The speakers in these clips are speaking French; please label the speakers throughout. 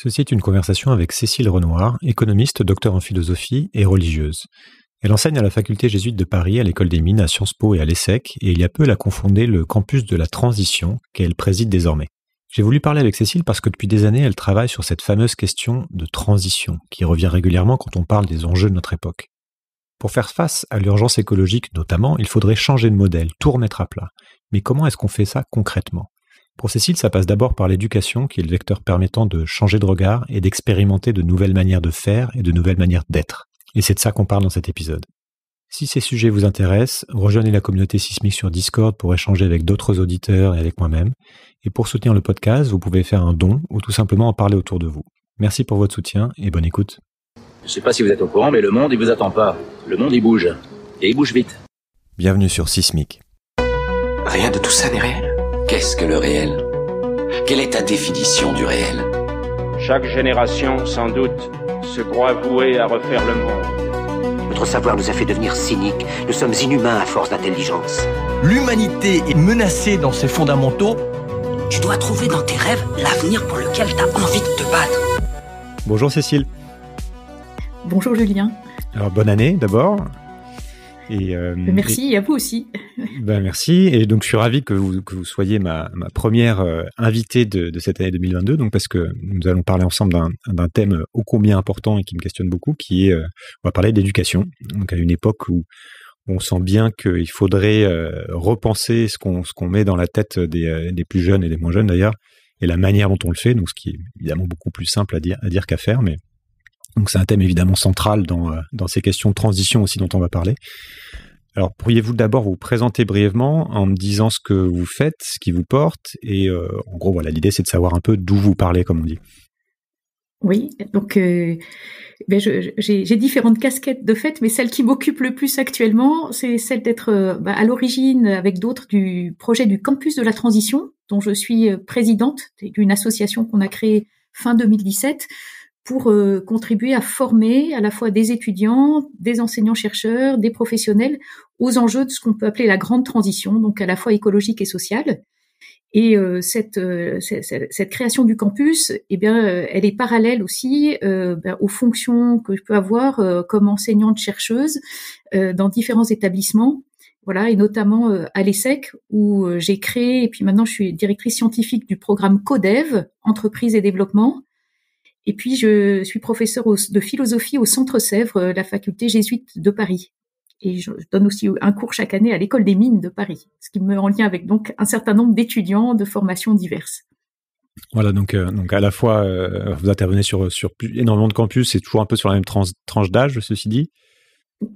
Speaker 1: Ceci est une conversation avec Cécile Renoir, économiste, docteur en philosophie et religieuse. Elle enseigne à la faculté jésuite de Paris, à l'école des mines, à Sciences Po et à l'ESSEC, et il y a peu elle a confondé le campus de la transition qu'elle préside désormais. J'ai voulu parler avec Cécile parce que depuis des années, elle travaille sur cette fameuse question de transition qui revient régulièrement quand on parle des enjeux de notre époque. Pour faire face à l'urgence écologique notamment, il faudrait changer de modèle, tout remettre à plat. Mais comment est-ce qu'on fait ça concrètement? Pour Cécile, ça passe d'abord par l'éducation, qui est le vecteur permettant de changer de regard et d'expérimenter de nouvelles manières de faire et de nouvelles manières d'être. Et c'est de ça qu'on parle dans cet épisode. Si ces sujets vous intéressent, rejoignez la communauté sismique sur Discord pour échanger avec d'autres auditeurs et avec moi-même. Et pour soutenir le podcast, vous pouvez faire un don ou tout simplement en parler autour de vous. Merci pour votre soutien et bonne écoute.
Speaker 2: Je ne sais pas si vous êtes au courant, mais le monde, il vous attend pas. Le monde, il bouge. Et il bouge vite.
Speaker 1: Bienvenue sur Sismic.
Speaker 3: Rien de tout ça n'est réel. Qu'est-ce que le réel? Quelle est ta définition du réel?
Speaker 4: Chaque génération, sans doute, se croit vouée à refaire le monde.
Speaker 5: Notre savoir nous a fait devenir cyniques. Nous sommes inhumains à force d'intelligence.
Speaker 6: L'humanité est menacée dans ses fondamentaux.
Speaker 7: Tu dois trouver dans tes rêves l'avenir pour lequel tu as envie de te battre.
Speaker 1: Bonjour Cécile.
Speaker 8: Bonjour Julien.
Speaker 1: Alors bonne année d'abord.
Speaker 8: Et, euh, merci, et à vous aussi.
Speaker 1: Ben merci. Et donc, je suis ravi que vous, que vous soyez ma, ma première euh, invitée de, de, cette année 2022. Donc, parce que nous allons parler ensemble d'un thème ô combien important et qui me questionne beaucoup, qui est, euh, on va parler d'éducation. Donc, à une époque où on sent bien qu'il faudrait repenser ce qu'on qu'on met dans la tête des, des plus jeunes et des moins jeunes d'ailleurs, et la manière dont on le fait. Donc, ce qui est évidemment beaucoup plus simple à dire, à dire qu'à faire, mais donc c'est un thème évidemment central dans, euh, dans ces questions de transition aussi dont on va parler. Alors pourriez-vous d'abord vous présenter brièvement en me disant ce que vous faites, ce qui vous porte, et euh, en gros voilà l'idée c'est de savoir un peu d'où vous parlez comme on dit.
Speaker 8: Oui, donc euh, ben j'ai différentes casquettes de fait, mais celle qui m'occupe le plus actuellement, c'est celle d'être bah, à l'origine avec d'autres du projet du campus de la transition, dont je suis présidente d'une association qu'on a créée fin 2017 pour euh, contribuer à former à la fois des étudiants, des enseignants-chercheurs, des professionnels aux enjeux de ce qu'on peut appeler la grande transition, donc à la fois écologique et sociale. Et euh, cette, euh, cette, création du campus, eh bien, elle est parallèle aussi ben, aux fonctions que je peux avoir comme enseignante chercheuse dans différents établissements voilà, et notamment à l'ESSEC où j'ai créé, et puis maintenant je suis directrice scientifique du programme CODEV, entreprise et développement, et puis, je suis professeur de philosophie au Centre Sèvres, euh, la faculté jésuite de Paris. Et je donne aussi un cours chaque année à l'école des mines de Paris, ce qui me met en lien avec donc un certain nombre d'étudiants de formations diverses.
Speaker 1: Voilà, donc, euh, donc à la fois, euh, vous intervenez sur, sur énormément de campus, c'est toujours un peu sur la même tranche d'âge, ceci dit?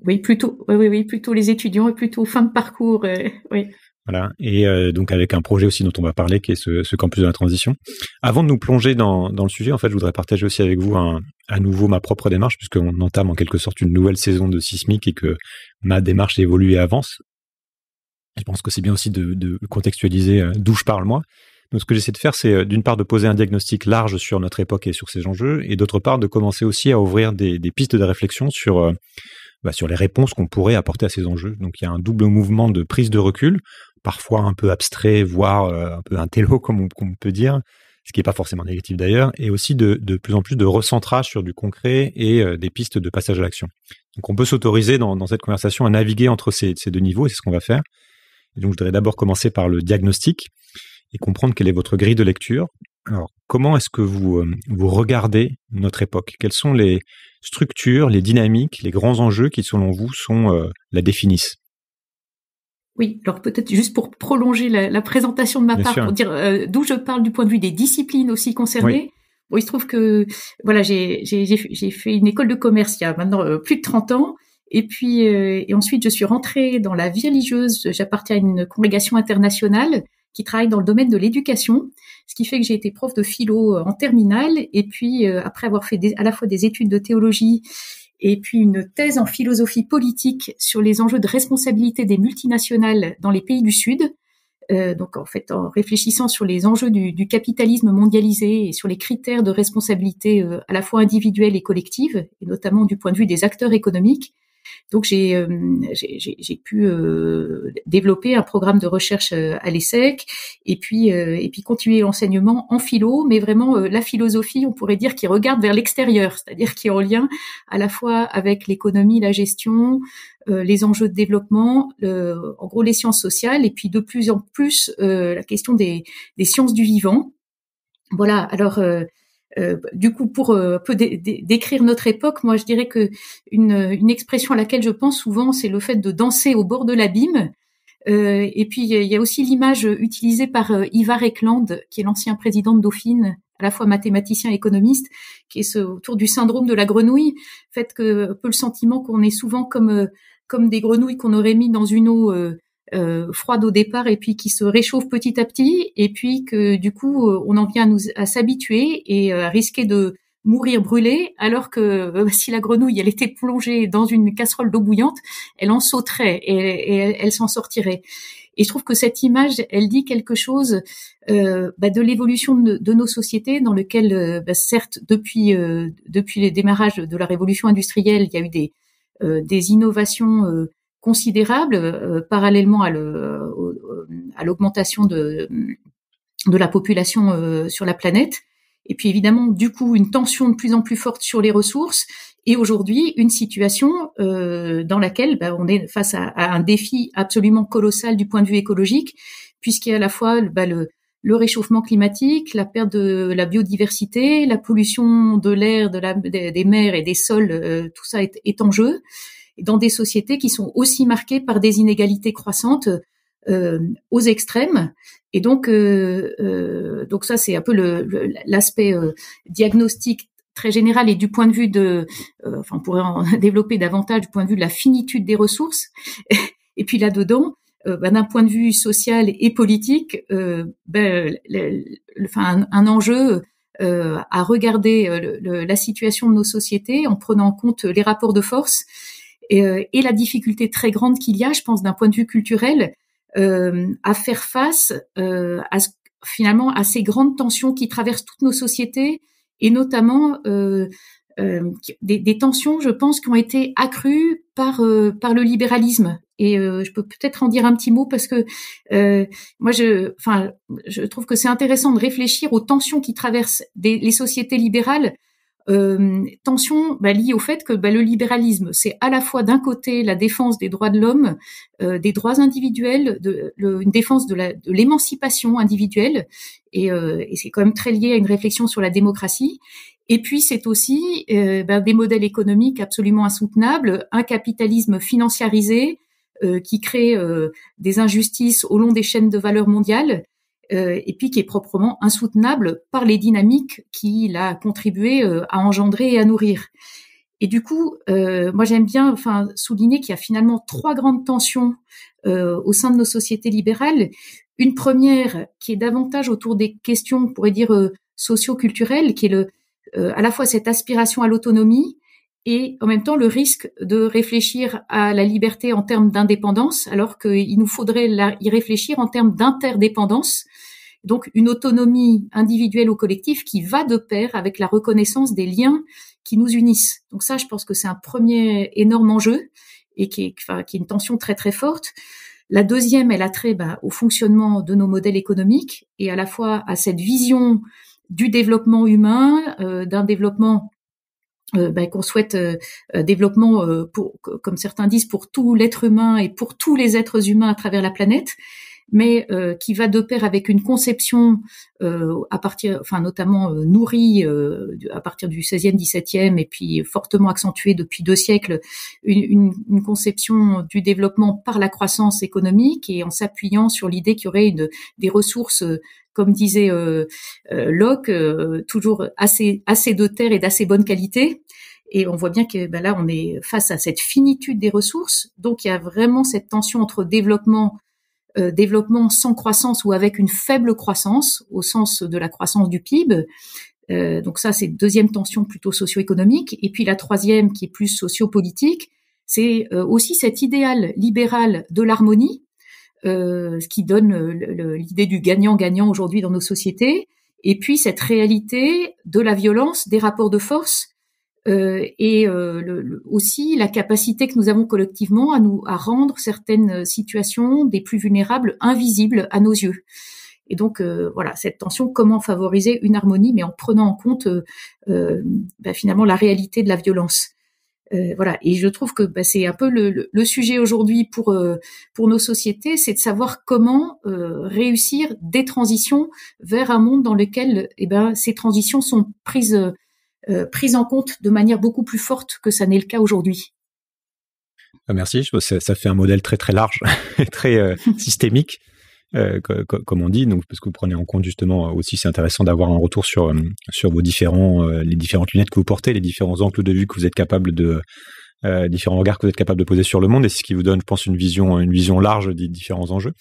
Speaker 8: Oui, plutôt, oui, oui, plutôt les étudiants et plutôt fin de parcours, oui.
Speaker 1: Voilà, et euh, donc avec un projet aussi dont on va parler, qui est ce, campus de la transition. Avant de nous plonger dans, dans, le sujet, en fait, je voudrais partager aussi avec vous à nouveau ma propre démarche, puisqu'on entame en quelque sorte une nouvelle saison de Sismic et que ma démarche évolue et avance. Je pense que c'est bien aussi de, contextualiser euh, d'où je parle moi. Donc ce que j'essaie de faire, c'est euh, d'une part de poser un diagnostic large sur notre époque et sur ses enjeux, et d'autre part de commencer aussi à ouvrir des, des pistes de réflexion sur bah, sur les réponses qu'on pourrait apporter à ces enjeux. Donc il y a un double mouvement de prise de recul parfois un peu abstrait, voire euh, un peu un télo, comme on, peut dire, ce qui n'est pas forcément négatif d'ailleurs, et aussi de, plus en plus de recentrage sur du concret et euh, des pistes de passage à l'action. Donc on peut s'autoriser dans, cette conversation à naviguer entre ces, deux niveaux, et c'est ce qu'on va faire. Donc je voudrais d'abord commencer par le diagnostic et comprendre quelle est votre grille de lecture. Alors comment est-ce que vous, euh, vous regardez notre époque? Quelles sont les structures, les dynamiques, les grands enjeux qui selon vous sont la définissent?
Speaker 8: Oui, alors peut-être juste pour prolonger la, la présentation de ma part, pour dire euh, d'où je parle du point de vue des disciplines aussi concernées. Bon, il se trouve que voilà, j'ai fait une école de commerce il y a maintenant euh, plus de 30 ans. Et puis euh, et ensuite je suis rentrée dans la vie religieuse. J'appartiens à une congrégation internationale qui travaille dans le domaine de l'éducation, ce qui fait que j'ai été prof de philo en terminale. Et puis après avoir fait à la fois des études de théologie et puis une thèse en philosophie politique sur les enjeux de responsabilité des multinationales dans les pays du Sud. Euh, donc en fait, en réfléchissant sur les enjeux du, capitalisme mondialisé et sur les critères de responsabilité euh, à la fois individuelle et collective, et notamment du point de vue des acteurs économiques. Donc j'ai j'ai pu développer un programme de recherche à l'ESSEC et puis et puis continuer l'enseignement en philo, mais vraiment la philosophie, on pourrait dire, qui regarde vers l'extérieur, c'est-à-dire qui est en lien à la fois avec l'économie, la gestion, les enjeux de développement, en gros les sciences sociales, et puis de plus en plus la question des, des sciences du vivant. Voilà. Alors euh, du coup, pour euh, peu décrire notre époque, moi je dirais que une, une, expression à laquelle je pense souvent, c'est le fait de danser au bord de l'abîme. Euh, et puis il y a aussi l'image utilisée par Ivar Ekland, qui est l'ancien président de Dauphine, à la fois mathématicien et économiste, qui est ce, autour du syndrome de la grenouille, fait que un peu le sentiment qu'on est souvent comme comme des grenouilles qu'on aurait mis dans une eau euh, froide au départ et puis qui se réchauffe petit à petit et puis que du coup euh, on en vient à, nous, à s'habituer et euh, à risquer de mourir brûlée alors que si la grenouille elle était plongée dans une casserole d'eau bouillante elle en sauterait et, elle, s'en sortirait. Et je trouve que cette image elle dit quelque chose euh, bah, de l'évolution de, de, nos sociétés dans lequel bah, certes depuis depuis les démarrages de la révolution industrielle il y a eu des des innovations considérable euh, parallèlement à l'augmentation de, de la population euh, sur la planète. Et puis évidemment, du coup, une tension de plus en plus forte sur les ressources. Et aujourd'hui, une situation euh, dans laquelle bah, on est face à, un défi absolument colossal du point de vue écologique, puisqu'il y a à la fois bah, le, le réchauffement climatique, la perte de la biodiversité, la pollution de l'air, de la, des, mers et des sols, tout ça est, est en jeu dans des sociétés qui sont aussi marquées par des inégalités croissantes euh, aux extrêmes. Et donc, euh, euh, donc ça, c'est un peu l'aspect le, diagnostic très général et du point de vue de, enfin, on pourrait en développer davantage du point de vue de la finitude des ressources. Et puis là-dedans, ben, d'un point de vue social et politique, ben, enfin, un, enjeu à regarder la situation de nos sociétés en prenant en compte les rapports de force euh, et, la difficulté très grande qu'il y a, je pense, d'un point de vue culturel, euh, à faire face euh, à finalement à ces grandes tensions qui traversent toutes nos sociétés et notamment des, des, tensions, je pense, qui ont été accrues par par le libéralisme. Et je peux peut-être en dire un petit mot parce que moi, je, enfin, je trouve que c'est intéressant de réfléchir aux tensions qui traversent des, les sociétés libérales euh, tension bah, liée au fait que bah, le libéralisme, c'est à la fois d'un côté la défense des droits de l'homme, euh, des droits individuels, de, une défense de l'émancipation individuelle, et, euh, et c'est quand même très lié à une réflexion sur la démocratie. Et puis c'est aussi bah, des modèles économiques absolument insoutenables, un capitalisme financiarisé qui crée des injustices au long des chaînes de valeur mondiales et puis qui est proprement insoutenable par les dynamiques qu'il a contribué euh, à engendrer et à nourrir. Et du coup, euh, moi j'aime bien enfin souligner qu'il y a finalement trois grandes tensions au sein de nos sociétés libérales. Une première qui est davantage autour des questions, on pourrait dire socio-culturelles, qui est le, à la fois cette aspiration à l'autonomie et en même temps le risque de réfléchir à la liberté en termes d'indépendance, alors qu'il nous faudrait y réfléchir en termes d'interdépendance. Donc une autonomie individuelle ou collective qui va de pair avec la reconnaissance des liens qui nous unissent. Donc ça, je pense que c'est un premier énorme enjeu et qui est, une tension très très forte. La deuxième, elle a trait bah, au fonctionnement de nos modèles économiques et à la fois à cette vision du développement humain, euh, d'un développement euh, ben, qu'on souhaite euh, euh, développement pour, comme certains disent, pour tout l'être humain et pour tous les êtres humains à travers la planète, mais qui va de pair avec une conception à partir, enfin notamment nourrie à partir du 16e, 17e et puis fortement accentuée depuis deux siècles, une, une, conception du développement par la croissance économique et en s'appuyant sur l'idée qu'il y aurait une, des ressources comme disait euh, euh Locke, euh, toujours assez assez de terre et d'assez bonne qualité. Et on voit bien que ben là, on est face à cette finitude des ressources. Donc, il y a vraiment cette tension entre développement, euh, développement sans croissance ou avec une faible croissance, au sens de la croissance du PIB. Euh, donc ça, c'est deuxième tension plutôt socio-économique. Et puis la troisième, qui est plus socio-politique, c'est aussi cet idéal libéral de l'harmonie euh, ce qui donne euh, l'idée du gagnant-gagnant aujourd'hui dans nos sociétés, et puis cette réalité de la violence, des rapports de force, euh, et euh, aussi la capacité que nous avons collectivement à nous à rendre certaines situations des plus vulnérables invisibles à nos yeux. Et donc euh, voilà cette tension, comment favoriser une harmonie, mais en prenant en compte bah, finalement la réalité de la violence. voilà, et je trouve que bah, c'est un peu le, le sujet aujourd'hui pour pour nos sociétés, c'est de savoir comment réussir des transitions vers un monde dans lequel eh ben ces transitions sont prises euh, prise en compte de manière beaucoup plus forte que ça n'est le cas aujourd'hui.
Speaker 1: Ah, merci, ça, ça fait un modèle très très large et très euh, systémique. Euh, comme on dit, donc parce que vous prenez en compte justement aussi, c'est intéressant d'avoir un retour sur sur vos différents les différentes lunettes que vous portez, les différents angles de vue que vous êtes capable de différents regards que vous êtes capable de poser sur le monde, et c'est ce qui vous donne, je pense, une vision une vision large des différents enjeux.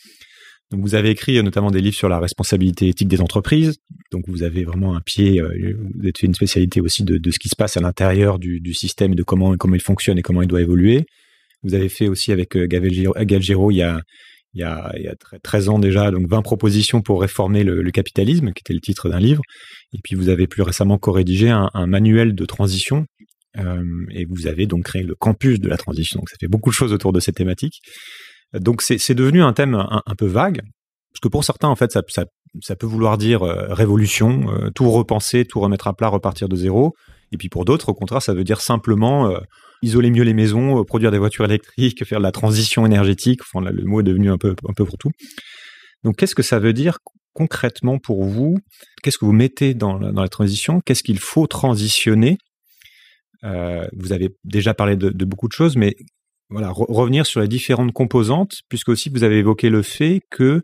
Speaker 1: Donc vous avez écrit euh, notamment des livres sur la responsabilité éthique des entreprises. Donc vous avez vraiment un pied, euh, vous fait une spécialité aussi de, de ce qui se passe à l'intérieur du, du, système, de comment comment il fonctionne et comment il doit évoluer. Vous avez fait aussi avec euh, Gavel Giro, il y a il y a, il y a 13 ans déjà, donc 20 propositions pour réformer le, le capitalisme, qui était le titre d'un livre. Et puis vous avez plus récemment co-rédigé un, un, manuel de transition. Euh, et vous avez donc créé le campus de la transition. Donc ça fait beaucoup de choses autour de cette thématique. Donc c'est devenu un thème un, peu vague, parce que pour certains, en fait, ça, ça, ça peut vouloir dire euh, révolution, euh, tout repenser, tout remettre à plat, repartir de zéro. Et puis pour d'autres, au contraire, ça veut dire simplement euh, isoler mieux les maisons, produire des voitures électriques, faire de la transition énergétique. Enfin, là, le mot est devenu un peu, un peu pour tout. Donc qu'est-ce que ça veut dire concrètement pour vous? Qu'est-ce que vous mettez dans la, dans la transition? Qu'est-ce qu'il faut transitionner? Vous avez déjà parlé de, de beaucoup de choses, mais voilà, revenir sur les différentes composantes, puisque aussi vous avez évoqué le fait que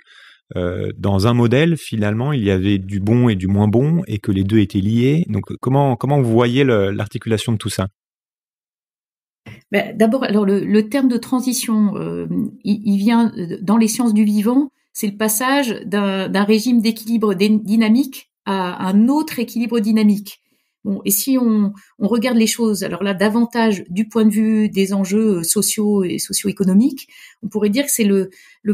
Speaker 1: euh, dans un modèle, finalement, il y avait du bon et du moins bon, et que les deux étaient liés. Donc, comment comment vous voyez l'articulation de tout ça?
Speaker 8: Ben, D'abord, alors le, terme de transition, euh, il, vient dans les sciences du vivant. C'est le passage d'un régime d'équilibre dynamique à un autre équilibre dynamique et si on, regarde les choses, alors là, davantage du point de vue des enjeux euh, sociaux et socio-économiques, on pourrait dire que c'est le,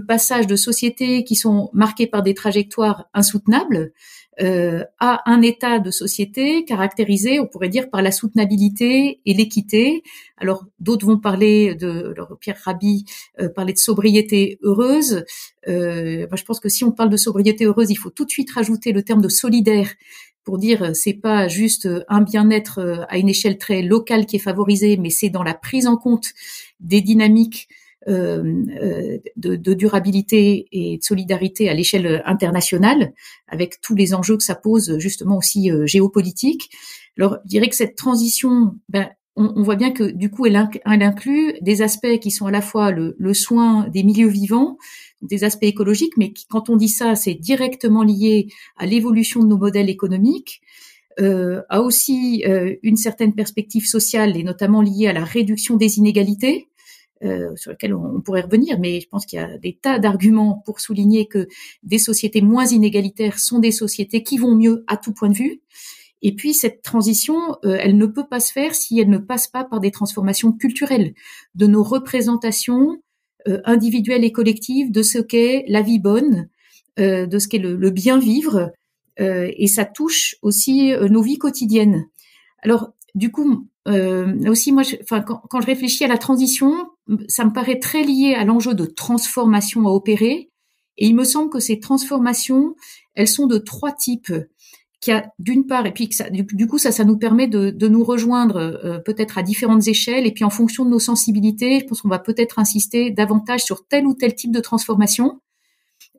Speaker 8: passage de sociétés qui sont marquées par des trajectoires insoutenables euh, à un état de société caractérisé, on pourrait dire, par la soutenabilité et l'équité. Alors, d'autres vont parler de, alors Pierre Rabhi euh, parlait de sobriété heureuse. Euh, je pense que si on parle de sobriété heureuse, il faut tout de suite rajouter le terme de solidaire pour dire euh, c'est pas juste euh, un bien-être euh, à une échelle très locale qui est favorisé, mais c'est dans la prise en compte des dynamiques de, de, durabilité et de solidarité à l'échelle internationale, avec tous les enjeux que ça pose justement aussi géopolitique. Alors, je dirais que cette transition, ben, on, voit bien que du coup, elle, inclut des aspects qui sont à la fois le, soin des milieux vivants, des aspects écologiques, mais quand on dit ça, c'est directement lié à l'évolution de nos modèles économiques, euh, a aussi euh, une certaine perspective sociale et notamment liée à la réduction des inégalités, euh, sur lesquelles on, pourrait revenir, mais je pense qu'il y a des tas d'arguments pour souligner que des sociétés moins inégalitaires sont des sociétés qui vont mieux à tout point de vue. Et puis cette transition, euh, elle ne peut pas se faire si elle ne passe pas par des transformations culturelles de nos représentations euh, individuelle et collective de ce qu'est la vie bonne, euh, de ce qu'est le, bien vivre, euh, et ça touche aussi nos vies quotidiennes. Alors, du coup, aussi, moi, enfin, quand, quand, je réfléchis à la transition, ça me paraît très lié à l'enjeu de transformation à opérer, et il me semble que ces transformations, elles sont de trois types qui a d'une part, et puis ça, du, coup ça, ça nous permet de, de nous rejoindre euh, peut-être à différentes échelles, et puis en fonction de nos sensibilités, je pense qu'on va peut-être insister davantage sur tel ou tel type de transformation.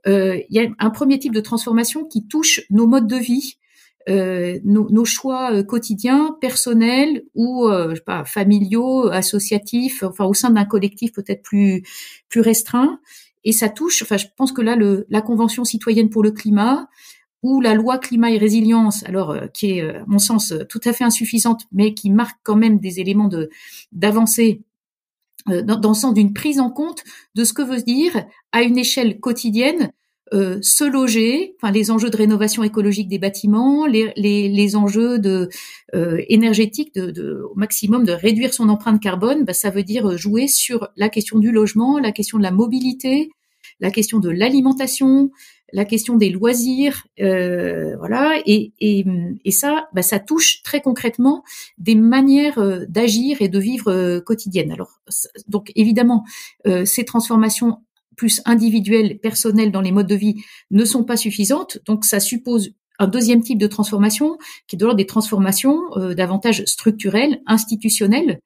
Speaker 8: Euh, il y a un premier type de transformation qui touche nos modes de vie, euh, nos, nos, choix euh, quotidiens, personnels ou euh, je sais pas, familiaux, associatifs, enfin au sein d'un collectif peut-être plus plus restreint. Et ça touche, enfin je pense que là le, la Convention citoyenne pour le climat, ou la loi climat et résilience, alors euh, qui est, euh, à mon sens, euh, tout à fait insuffisante, mais qui marque quand même des éléments de d'avancée dans, dans, le sens d'une prise en compte de ce que veut dire à une échelle quotidienne se loger, enfin les enjeux de rénovation écologique des bâtiments, les, les, les enjeux de énergétiques de, de, au maximum de réduire son empreinte carbone, bah, ça veut dire jouer sur la question du logement, la question de la mobilité, la question de l'alimentation, la question des loisirs, euh, voilà, et, et, et ça, bah, ça touche très concrètement des manières euh, d'agir et de vivre euh, quotidiennes. Alors, donc évidemment, euh, ces transformations plus individuelles, personnelles dans les modes de vie ne sont pas suffisantes, donc ça suppose un deuxième type de transformation qui est de l'ordre des transformations davantage structurelles, institutionnelles,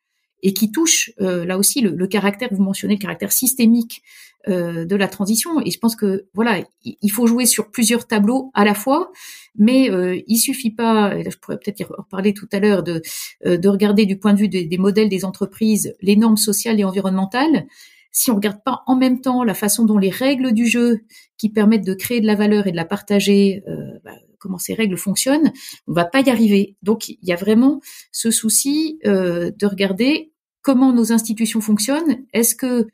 Speaker 8: et qui touche là aussi le, le, caractère, vous mentionnez le caractère systémique euh, de la transition. Et je pense que voilà, il faut jouer sur plusieurs tableaux à la fois, mais euh, il suffit pas. je pourrais peut-être y reparler tout à l'heure de euh, de regarder du point de vue des, des, modèles des entreprises les normes sociales et environnementales. Si on regarde pas en même temps la façon dont les règles du jeu qui permettent de créer de la valeur et de la partager, euh, bah, comment ces règles fonctionnent, on va pas y arriver. Donc il y a vraiment ce souci euh, de regarder comment nos institutions fonctionnent. Est-ce que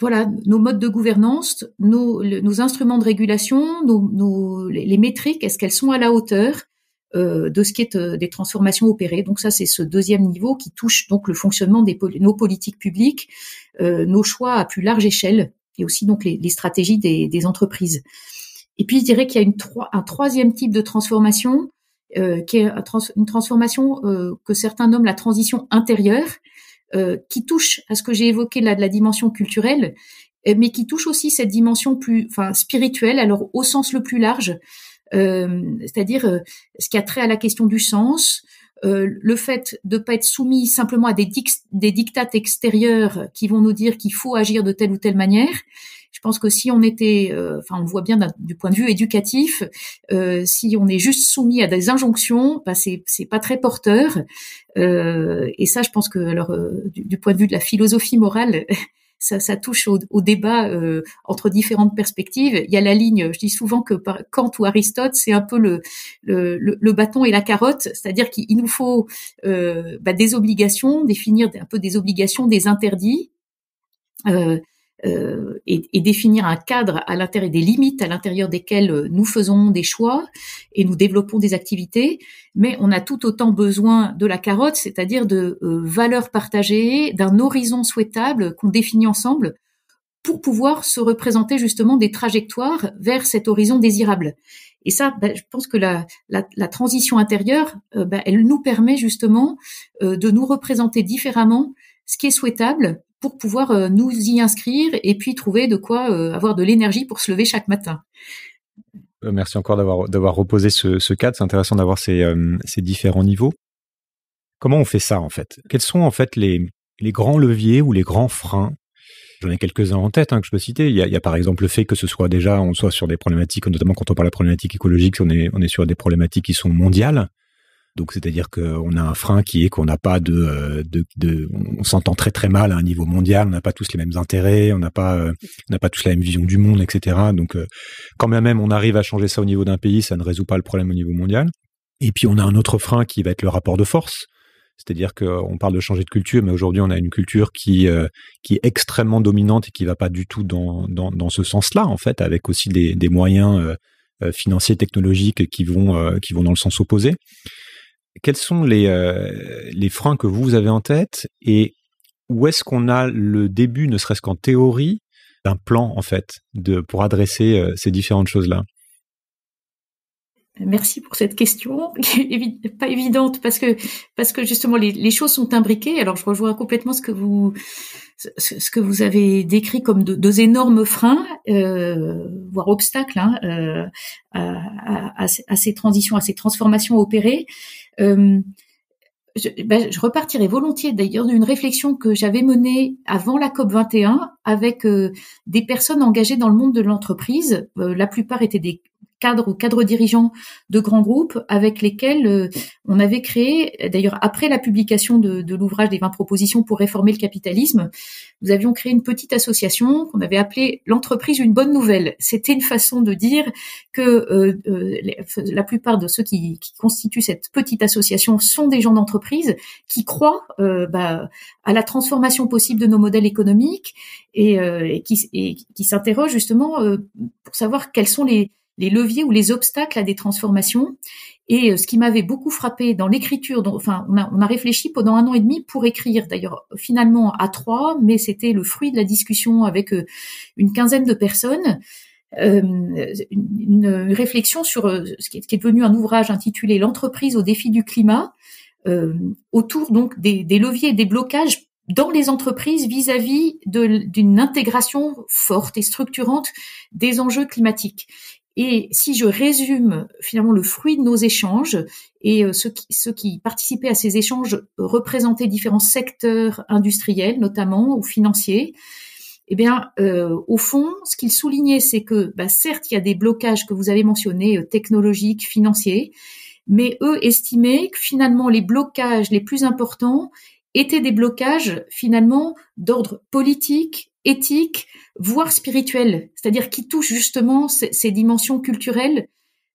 Speaker 8: voilà, nos modes de gouvernance, nos, instruments de régulation, nos, les, métriques, est-ce qu'elles sont à la hauteur euh, de ce qui est euh, des transformations opérées Donc ça, c'est ce deuxième niveau qui touche donc le fonctionnement des nos politiques publiques, euh, nos choix à plus large échelle et aussi donc les, les stratégies des, entreprises. Et puis je dirais qu'il y a un troisième type de transformation qui est une transformation que certains nomment la transition intérieure, euh, qui touche à ce que j'ai évoqué là de la dimension culturelle, euh, mais qui touche aussi cette dimension plus, enfin spirituelle, alors au sens le plus large, euh, c'est-à-dire euh, ce qui a trait à la question du sens, euh, le fait de pas être soumis simplement à des, des dictats extérieurs qui vont nous dire qu'il faut agir de telle ou telle manière, je pense que si on était, euh, enfin, on voit bien du point de vue éducatif, euh, si on est juste soumis à des injonctions, bah c'est pas très porteur. Euh, et ça, je pense que alors euh, du, point de vue de la philosophie morale. Ça, ça, touche au, au débat euh, entre différentes perspectives. Il y a la ligne, je dis souvent que par Kant ou Aristote, c'est un peu le, le, le, bâton et la carotte, c'est-à-dire qu'il nous faut euh, bah, des obligations, définir un peu des obligations, des interdits. Euh, euh, et, et, définir un cadre à l'intérieur des limites à l'intérieur desquelles euh, nous faisons des choix et nous développons des activités, mais on a tout autant besoin de la carotte, c'est-à-dire de euh, valeurs partagées, d'un horizon souhaitable qu'on définit ensemble pour pouvoir se représenter justement des trajectoires vers cet horizon désirable. Et ça, ben, je pense que la, transition intérieure, ben, elle nous permet justement de nous représenter différemment ce qui est souhaitable pour pouvoir euh, nous y inscrire et puis trouver de quoi euh, avoir de l'énergie pour se lever chaque matin.
Speaker 1: Euh, merci encore d'avoir d'avoir reposé ce, ce cadre. C'est intéressant d'avoir ces, ces différents niveaux. Comment on fait ça en fait? Quels sont en fait les, les grands leviers ou les grands freins? J'en ai quelques-uns en tête hein, que je peux citer. Il y, a, par exemple le fait que ce soit déjà, on soit sur des problématiques, notamment quand on parle de problématiques écologiques, est, on est sur des problématiques qui sont mondiales. Donc c'est-à-dire qu'on a un frein qui est qu'on n'a pas de, euh, de, on s'entend très très mal à un niveau mondial, on n'a pas tous les mêmes intérêts, on n'a pas euh, n'a pas tous la même vision du monde, etc. Donc euh, quand même on arrive à changer ça au niveau d'un pays, ça ne résout pas le problème au niveau mondial. Et puis on a un autre frein qui va être le rapport de force. C'est-à-dire qu'on parle de changer de culture, mais aujourd'hui on a une culture qui qui est extrêmement dominante et qui va pas du tout dans dans, dans ce sens-là en fait, avec aussi des, des moyens financiers, technologiques qui vont qui vont dans le sens opposé quels sont les, euh, freins que vous avez en tête et où est-ce qu'on a le début, ne serait-ce qu'en théorie, d'un plan en fait de pour adresser euh, ces différentes choses-là?
Speaker 8: Merci pour cette question, qui est pas évidente parce que parce que justement les, choses sont imbriquées. Alors je rejoins complètement ce que vous ce que vous avez décrit comme de, deux énormes freins, euh, voire obstacles, hein, euh, à, ces transitions, à ces transformations opérées. Euh, je, ben, je, repartirai volontiers d'ailleurs d'une réflexion que j'avais menée avant la COP 21 avec euh, des personnes engagées dans le monde de l'entreprise. Euh, la plupart étaient des cadres ou cadres dirigeants de grands groupes avec lesquels euh, on avait créé, d'ailleurs après la publication de, de l'ouvrage des 20 propositions pour réformer le capitalisme, nous avions créé une petite association qu'on avait appelée l'entreprise une bonne nouvelle. C'était une façon de dire que euh, euh, la plupart de ceux qui, qui, constituent cette petite association sont des gens d'entreprise qui croient bah, à la transformation possible de nos modèles économiques et, et qui, et, qui s'interrogent justement pour savoir quels sont les les leviers ou les obstacles à des transformations. Et euh, ce qui m'avait beaucoup frappé dans l'écriture, enfin, on a, on a, réfléchi pendant un an et demi pour écrire, d'ailleurs, finalement à trois, mais c'était le fruit de la discussion avec euh, une quinzaine de personnes. une, réflexion sur ce qui, est, devenu un ouvrage intitulé L'entreprise au défi du climat, autour donc des, des, leviers et des blocages dans les entreprises vis-à-vis d'une intégration forte et structurante des enjeux climatiques. Et si je résume finalement le fruit de nos échanges et euh, ceux, qui, participaient à ces échanges représentaient différents secteurs industriels notamment ou financiers, eh bien, euh, au fond, ce qu'ils soulignaient, c'est que bah, certes, il y a des blocages que vous avez mentionnés, euh, technologiques, financiers, mais eux estimaient que finalement les blocages les plus importants étaient des blocages finalement d'ordre politique, éthique, voire spirituel, c'est-à-dire qui touchent justement ces, dimensions culturelles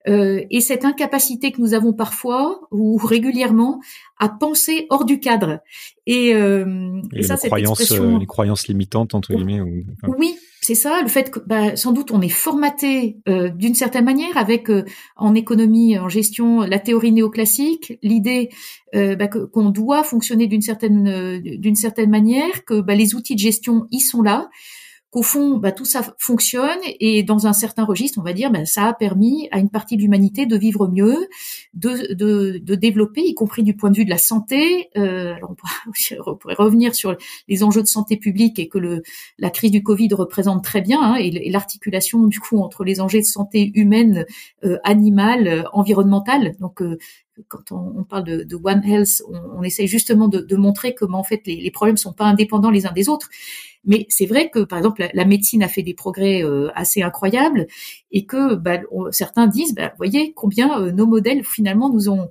Speaker 8: euh, et cette incapacité que nous avons parfois ou régulièrement à penser hors du cadre.
Speaker 1: Et, euh, ça, cette expression... Euh, les croyances limitantes entre guillemets.
Speaker 8: Oui, c'est ça, le fait que bah, sans doute on est formaté euh, d'une certaine manière avec euh, en économie, en gestion, la théorie néoclassique, l'idée euh, bah, qu'on doit fonctionner d'une certaine d'une certaine manière, que bah, les outils de gestion y sont là, qu'au fond, bah, tout ça fonctionne et dans un certain registre, on va dire, bah, ça a permis à une partie de l'humanité de vivre mieux, de, de, de, développer, y compris du point de vue de la santé. Euh, alors on, pourrait, revenir sur les enjeux de santé publique et que le, la crise du Covid représente très bien, hein, et, l'articulation du coup entre les enjeux de santé humaine, euh, animale, euh, environnementale. Donc euh, quand on, on, parle de, de, One Health, on, on essaye justement de, de, montrer comment en fait les, les problèmes sont pas indépendants les uns des autres. Mais c'est vrai que, par exemple, la, médecine a fait des progrès euh, assez incroyables et que bah, certains disent, bah, voyez combien euh, nos modèles finalement nous ont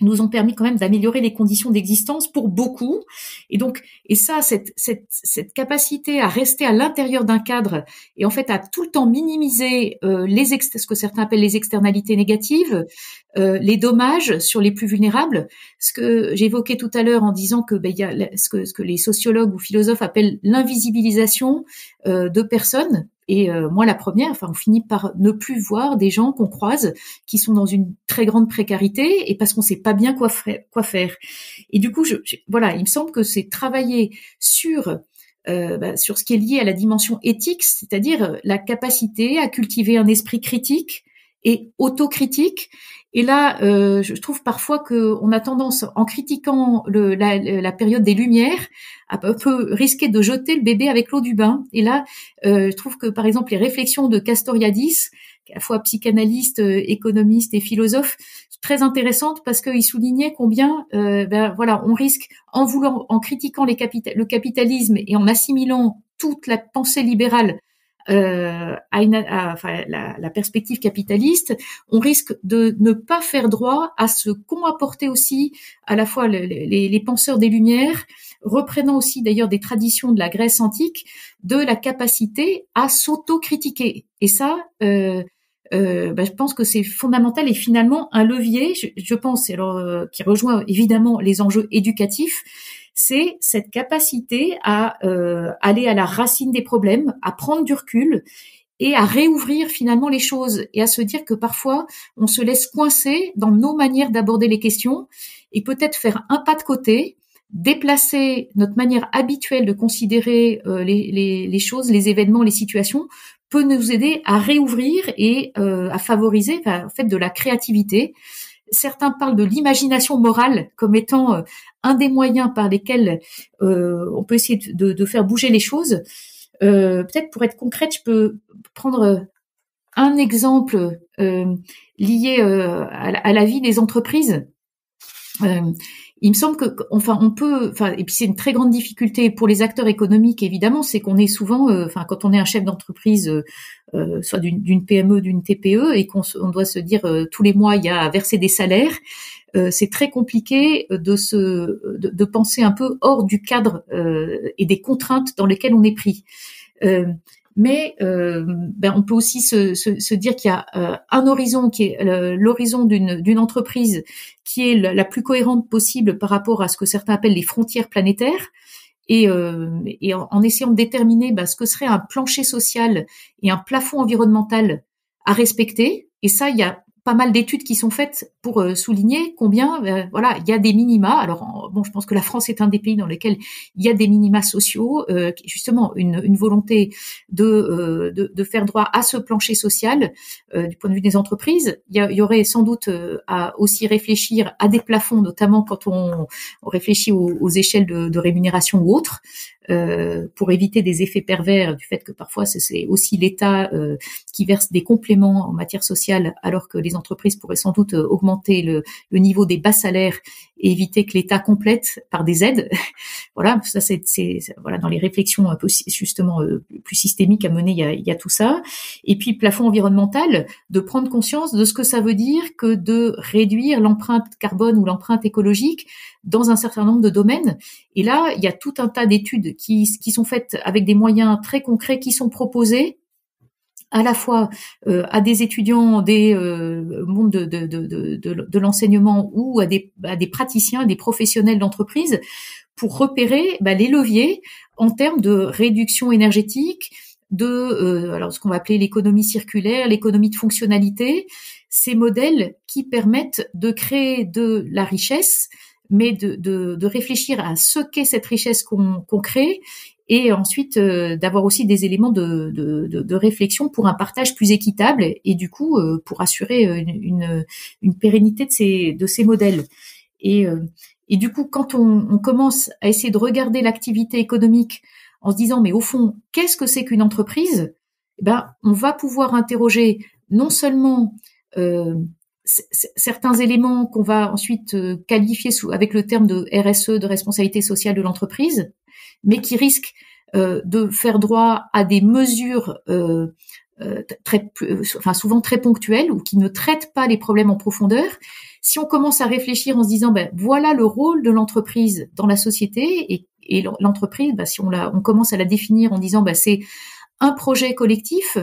Speaker 8: nous ont permis quand même d'améliorer les conditions d'existence pour beaucoup. Et donc, et ça, cette, cette, cette capacité à rester à l'intérieur d'un cadre et en fait à tout le temps minimiser euh, les ce que certains appellent les externalités négatives, euh, les dommages sur les plus vulnérables. Ce que j'évoquais tout à l'heure en disant que ben, il y a ce que, ce que les sociologues ou philosophes appellent l'invisibilisation euh, de personnes et euh, moi, la première, enfin, on finit par ne plus voir des gens qu'on croise qui sont dans une très grande précarité et parce qu'on sait pas bien quoi, faire. Et du coup, je, voilà, il me semble que c'est travailler sur euh, bah, sur ce qui est lié à la dimension éthique, c'est-à-dire la capacité à cultiver un esprit critique et autocritique et là, euh, je trouve parfois qu'on a tendance, en critiquant le, la, la, période des Lumières, à peu risquer de jeter le bébé avec l'eau du bain. Et là, euh, je trouve que, par exemple, les réflexions de Castoriadis, à la fois psychanalyste, euh, économiste et philosophe, très intéressantes parce qu'il soulignait combien, euh, ben, voilà, on risque, en voulant, en critiquant les le capitalisme et en assimilant toute la pensée libérale euh, à, une, enfin, la, la, perspective capitaliste, on risque de ne pas faire droit à ce qu'ont apporté aussi à la fois les, les, penseurs des Lumières, reprenant aussi d'ailleurs des traditions de la Grèce antique, de la capacité à s'auto-critiquer. Et ça, euh, euh, bah, je pense que c'est fondamental et finalement un levier, je, je pense, alors, euh, qui rejoint évidemment les enjeux éducatifs, c'est cette capacité à euh, aller à la racine des problèmes, à prendre du recul et à réouvrir finalement les choses et à se dire que parfois on se laisse coincer dans nos manières d'aborder les questions et peut-être faire un pas de côté, déplacer notre manière habituelle de considérer euh, les, choses, les événements, les situations peut nous aider à réouvrir et euh, à favoriser en fait de la créativité certains parlent de l'imagination morale comme étant euh, un des moyens par lesquels euh, on peut essayer de, faire bouger les choses. Euh, peut-être pour être concrète, je peux prendre un exemple lié à, la vie des entreprises. Il me semble que, enfin, on peut, enfin, et puis c'est une très grande difficulté pour les acteurs économiques, évidemment, c'est qu'on est souvent, enfin, quand on est un chef d'entreprise euh, soit d'une PME, d'une TPE, et qu'on doit se dire euh, tous les mois il y a à verser des salaires, euh, c'est très compliqué de se de, penser un peu hors du cadre et des contraintes dans lesquelles on est pris. Mais ben, on peut aussi se, se, dire qu'il y a un horizon qui est l'horizon d'une entreprise qui est la, plus cohérente possible par rapport à ce que certains appellent les frontières planétaires et, euh, et en, essayant de déterminer bah, ce que serait un plancher social et un plafond environnemental à respecter. Et ça, il y a pas mal d'études qui sont faites pour euh, souligner combien, euh, voilà, il y a des minima. Alors bon, je pense que la France est un des pays dans lesquels il y a des minima sociaux, euh, justement une, une volonté de, euh, de, de faire droit à ce plancher social du point de vue des entreprises. Il y, aurait sans doute à aussi réfléchir à des plafonds, notamment quand on, on réfléchit aux, aux échelles de, de, rémunération ou autres. Euh, pour éviter des effets pervers du fait que parfois c'est aussi l'État euh, qui verse des compléments en matière sociale alors que les entreprises pourraient sans doute euh, augmenter le, niveau des bas salaires et éviter que l'État complète par des aides. voilà, ça c'est voilà dans les réflexions un peu justement plus systémiques à mener, il y a, il y a tout ça. Et puis plafond environnemental, de prendre conscience de ce que ça veut dire que de réduire l'empreinte carbone ou l'empreinte écologique dans un certain nombre de domaines. Et là, il y a tout un tas d'études qui, qui sont faites avec des moyens très concrets qui sont proposés à la fois euh, à des étudiants des euh, mondes de, de, de, l'enseignement ou à des, à des praticiens, des professionnels d'entreprise pour repérer bah, les leviers en termes de réduction énergétique, de euh, alors ce qu'on va appeler l'économie circulaire, l'économie de fonctionnalité, ces modèles qui permettent de créer de la richesse mais de, de réfléchir à ce qu'est cette richesse qu'on crée et ensuite euh, d'avoir aussi des éléments de, de, de, réflexion pour un partage plus équitable et du coup euh, pour assurer euh, une, une, pérennité de ces, de ces modèles. Et, et du coup, quand on, on commence à essayer de regarder l'activité économique en se disant mais au fond, qu'est-ce que c'est qu'une entreprise? Eh ben, on va pouvoir interroger non seulement euh, certains éléments qu'on va ensuite euh, qualifier sous, avec le terme de RSE, de responsabilité sociale de l'entreprise, mais qui risquent euh, de faire droit à des mesures euh, très, enfin souvent très ponctuelles ou qui ne traitent pas les problèmes en profondeur. Si on commence à réfléchir en se disant, ben voilà le rôle de l'entreprise dans la société et, et l'entreprise, ben, si on la, on commence à la définir en disant, ben c'est un projet collectif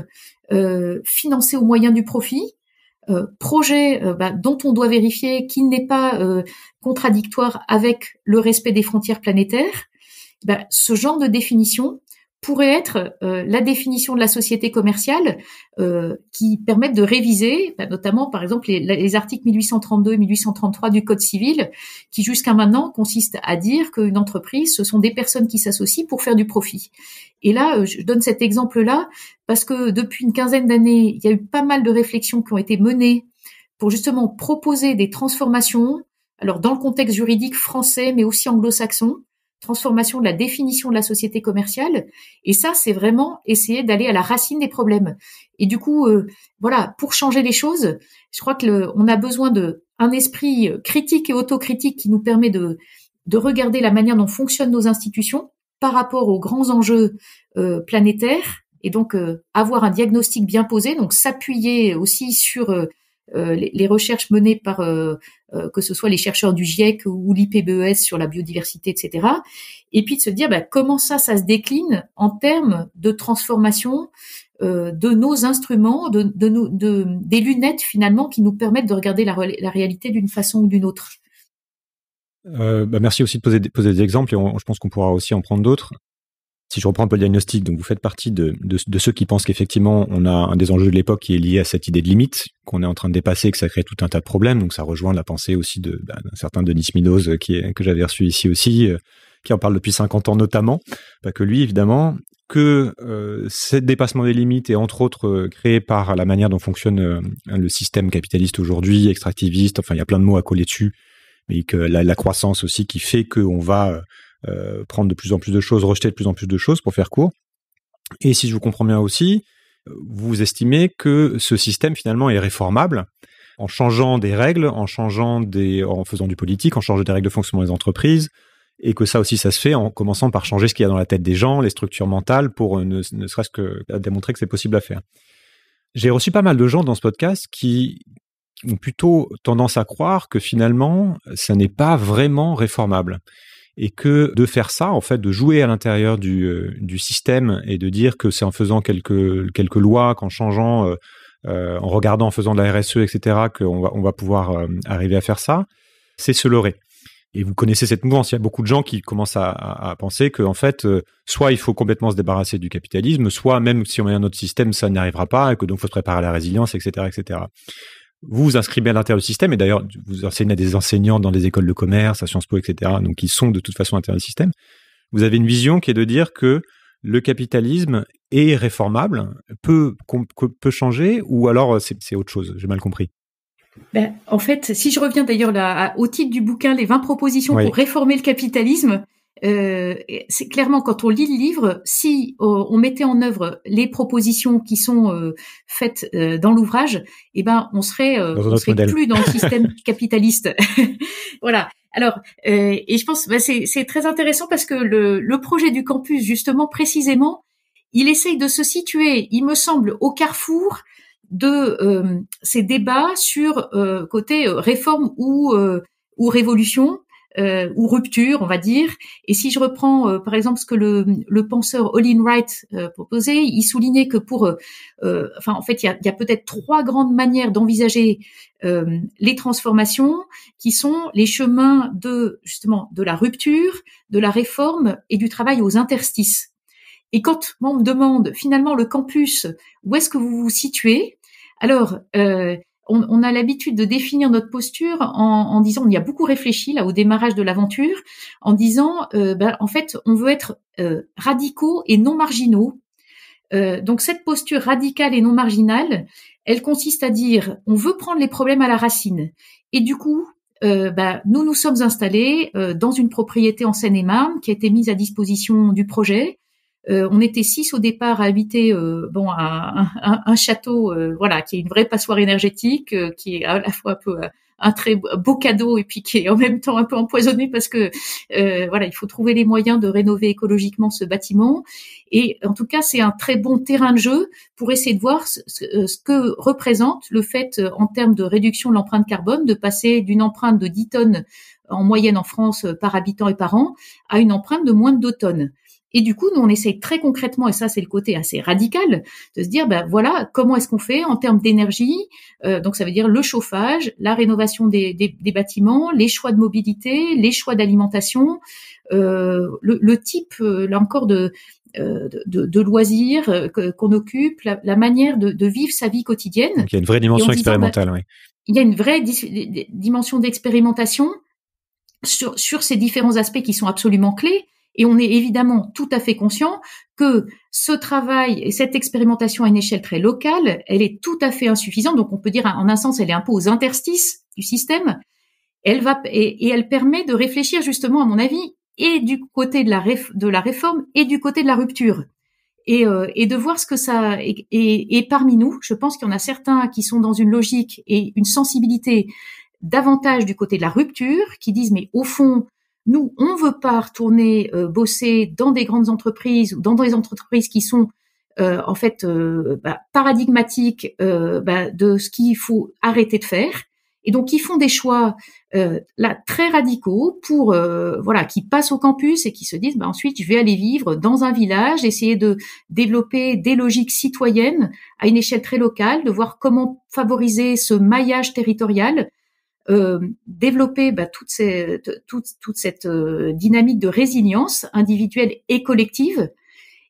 Speaker 8: financé au moyen du profit, euh, projet euh, bah, dont on doit vérifier qu'il n'est pas euh, contradictoire avec le respect des frontières planétaires, bah, ce genre de définition pourrait être la définition de la société commerciale qui permettent de réviser, bah, notamment par exemple les, les, articles 1832 et 1833 du Code civil, qui jusqu'à maintenant consistent à dire qu'une entreprise, ce sont des personnes qui s'associent pour faire du profit. Et là, euh, je donne cet exemple-là parce que depuis une quinzaine d'années, il y a eu pas mal de réflexions qui ont été menées pour justement proposer des transformations, alors dans le contexte juridique français, mais aussi anglo-saxon, transformation de la définition de la société commerciale. Et ça, c'est vraiment essayer d'aller à la racine des problèmes. Et du coup, euh, voilà, pour changer les choses, je crois que on a besoin de un esprit critique et autocritique qui nous permet de de regarder la manière dont fonctionnent nos institutions par rapport aux grands enjeux euh, planétaires et donc euh, avoir un diagnostic bien posé, donc s'appuyer aussi sur euh, les, recherches menées par que ce soit les chercheurs du GIEC ou l'IPBES sur la biodiversité, etc. Et puis de se dire bah, comment ça, ça se décline en termes de transformation de nos instruments, de, de, des lunettes finalement qui nous permettent de regarder la, la réalité d'une façon ou d'une autre?
Speaker 1: Euh, bah merci aussi de poser, poser des exemples et je pense qu'on pourra aussi en prendre d'autres. Si je reprends un peu le diagnostic, donc vous faites partie de, de, ceux qui pensent qu'effectivement on a un des enjeux de l'époque qui est lié à cette idée de limite, qu'on est en train de dépasser, que ça crée tout un tas de problèmes. Donc ça rejoint la pensée aussi de bah, d'un certain Denis Minos qui est, que j'avais reçu ici aussi, euh, qui en parle depuis 50 ans notamment. Pas que lui évidemment, que euh, ce dépassement des limites est entre autres euh, créé par la manière dont fonctionne le système capitaliste aujourd'hui, extractiviste. Enfin il y a plein de mots à coller dessus et que la, la croissance aussi qui fait qu'on va euh, prendre de plus en plus de choses, rejeter de plus en plus de choses pour faire court. Et si je vous comprends bien aussi, vous estimez que ce système finalement est réformable en changeant des règles, en changeant des, en faisant du politique, en changeant des règles de fonctionnement des entreprises, et que ça aussi ça se fait en commençant par changer ce qu'il y a dans la tête des gens, les structures mentales, pour ne, ne serait-ce que démontrer que c'est possible à faire. J'ai reçu pas mal de gens dans ce podcast qui, ont plutôt tendance à croire que finalement, ça n'est pas vraiment réformable. Et que de faire ça, en fait, de jouer à l'intérieur du, euh, du système et de dire que c'est en faisant quelques, quelques lois, qu'en changeant, euh, euh en regardant, en faisant de la RSE, etc., qu'on va, on va pouvoir arriver à faire ça, c'est se leurrer. Et vous connaissez cette mouvance. Il y a beaucoup de gens qui commencent à, à, penser qu'en fait, soit il faut complètement se débarrasser du capitalisme, soit même si on met un autre système, ça n'y arrivera pas, et que donc il faut se préparer à la résilience, etc., etc. vous vous inscrivez à l'intérieur du système, et d'ailleurs, vous enseignez à des enseignants dans des écoles de commerce, à Sciences Po, etc., donc qui sont de toute façon à l'intérieur du système. Vous avez une vision qui est de dire que le capitalisme est réformable, peut, peut changer, ou alors c'est autre chose J'ai mal compris?
Speaker 8: Ben, en fait, si je reviens d'ailleurs au titre du bouquin, les 20 propositions pour réformer le capitalisme, euh, c'est clairement quand on lit le livre, si euh, on mettait en œuvre les propositions qui sont euh, faites euh, dans l'ouvrage, eh ben on serait, on serait plus dans le système capitaliste. voilà. Alors, et je pense ben, c'est très intéressant parce que le, le projet du campus, justement, précisément, il essaye de se situer, il me semble, au carrefour de ces débats sur côté réforme ou ou révolution euh, ou rupture, on va dire. Et si je reprends euh, par exemple ce que le, le penseur Olin Wright euh, proposait, il soulignait que pour, euh, enfin en fait, il y a, y a peut-être trois grandes manières d'envisager les transformations, qui sont les chemins de justement de la rupture, de la réforme et du travail aux interstices. Et quand on me demande finalement le campus, où est-ce que vous vous situez? Alors, euh, on, a l'habitude de définir notre posture en, disant, on y a beaucoup réfléchi là au démarrage de l'aventure, en disant, euh, ben, en fait, on veut être euh, radicaux et non marginaux. Euh, donc cette posture radicale et non marginale, elle consiste à dire, on veut prendre les problèmes à la racine. Et du coup, ben, nous nous sommes installés dans une propriété en Seine-et-Marne qui a été mise à disposition du projet. Euh, on était six au départ à habiter euh, bon un, un, château euh, voilà qui est une vraie passoire énergétique qui est à la fois un peu un très beau cadeau et puis qui est en même temps un peu empoisonné parce que voilà il faut trouver les moyens de rénover écologiquement ce bâtiment et en tout cas c'est un très bon terrain de jeu pour essayer de voir ce, que représente le fait en termes de réduction de l'empreinte carbone de passer d'une empreinte de 10 tonnes en moyenne en France par habitant et par an à une empreinte de moins de 2 tonnes. Et du coup, nous, on essaye très concrètement, et ça, c'est le côté assez radical, de se dire, ben voilà, comment est-ce qu'on fait en termes d'énergie euh, Donc, ça veut dire le chauffage, la rénovation des, des, bâtiments, les choix de mobilité, les choix d'alimentation, euh, le, le, type, euh, là encore, de, euh, de, de, loisirs qu'on occupe, la, manière de, de, vivre sa vie quotidienne.
Speaker 1: Donc, il y a une vraie dimension ben, expérimentale, oui.
Speaker 8: Il y a une vraie dimension d'expérimentation sur, sur ces différents aspects qui sont absolument clés. Et on est évidemment tout à fait conscient que ce travail et cette expérimentation à une échelle très locale, elle est tout à fait insuffisante. Donc on peut dire en un sens, elle est un peu aux interstices du système. Elle va et, elle permet de réfléchir justement, à mon avis, et du côté de la, de la réforme et du côté de la rupture. Et, euh, et de voir ce que ça et, et parmi nous, je pense qu'il y en a certains qui sont dans une logique et une sensibilité davantage du côté de la rupture, qui disent mais au fond nous, on veut pas retourner euh, bosser dans des grandes entreprises ou dans des entreprises qui sont euh, en fait euh, bah, paradigmatiques bah, de ce qu'il faut arrêter de faire. Et donc, ils font des choix là très radicaux pour voilà qui passent au campus et qui se disent bah, ensuite je vais aller vivre dans un village, essayer de développer des logiques citoyennes à une échelle très locale, de voir comment favoriser ce maillage territorial euh, développer bah, toute, ces, toute, cette euh, dynamique de résilience individuelle et collective.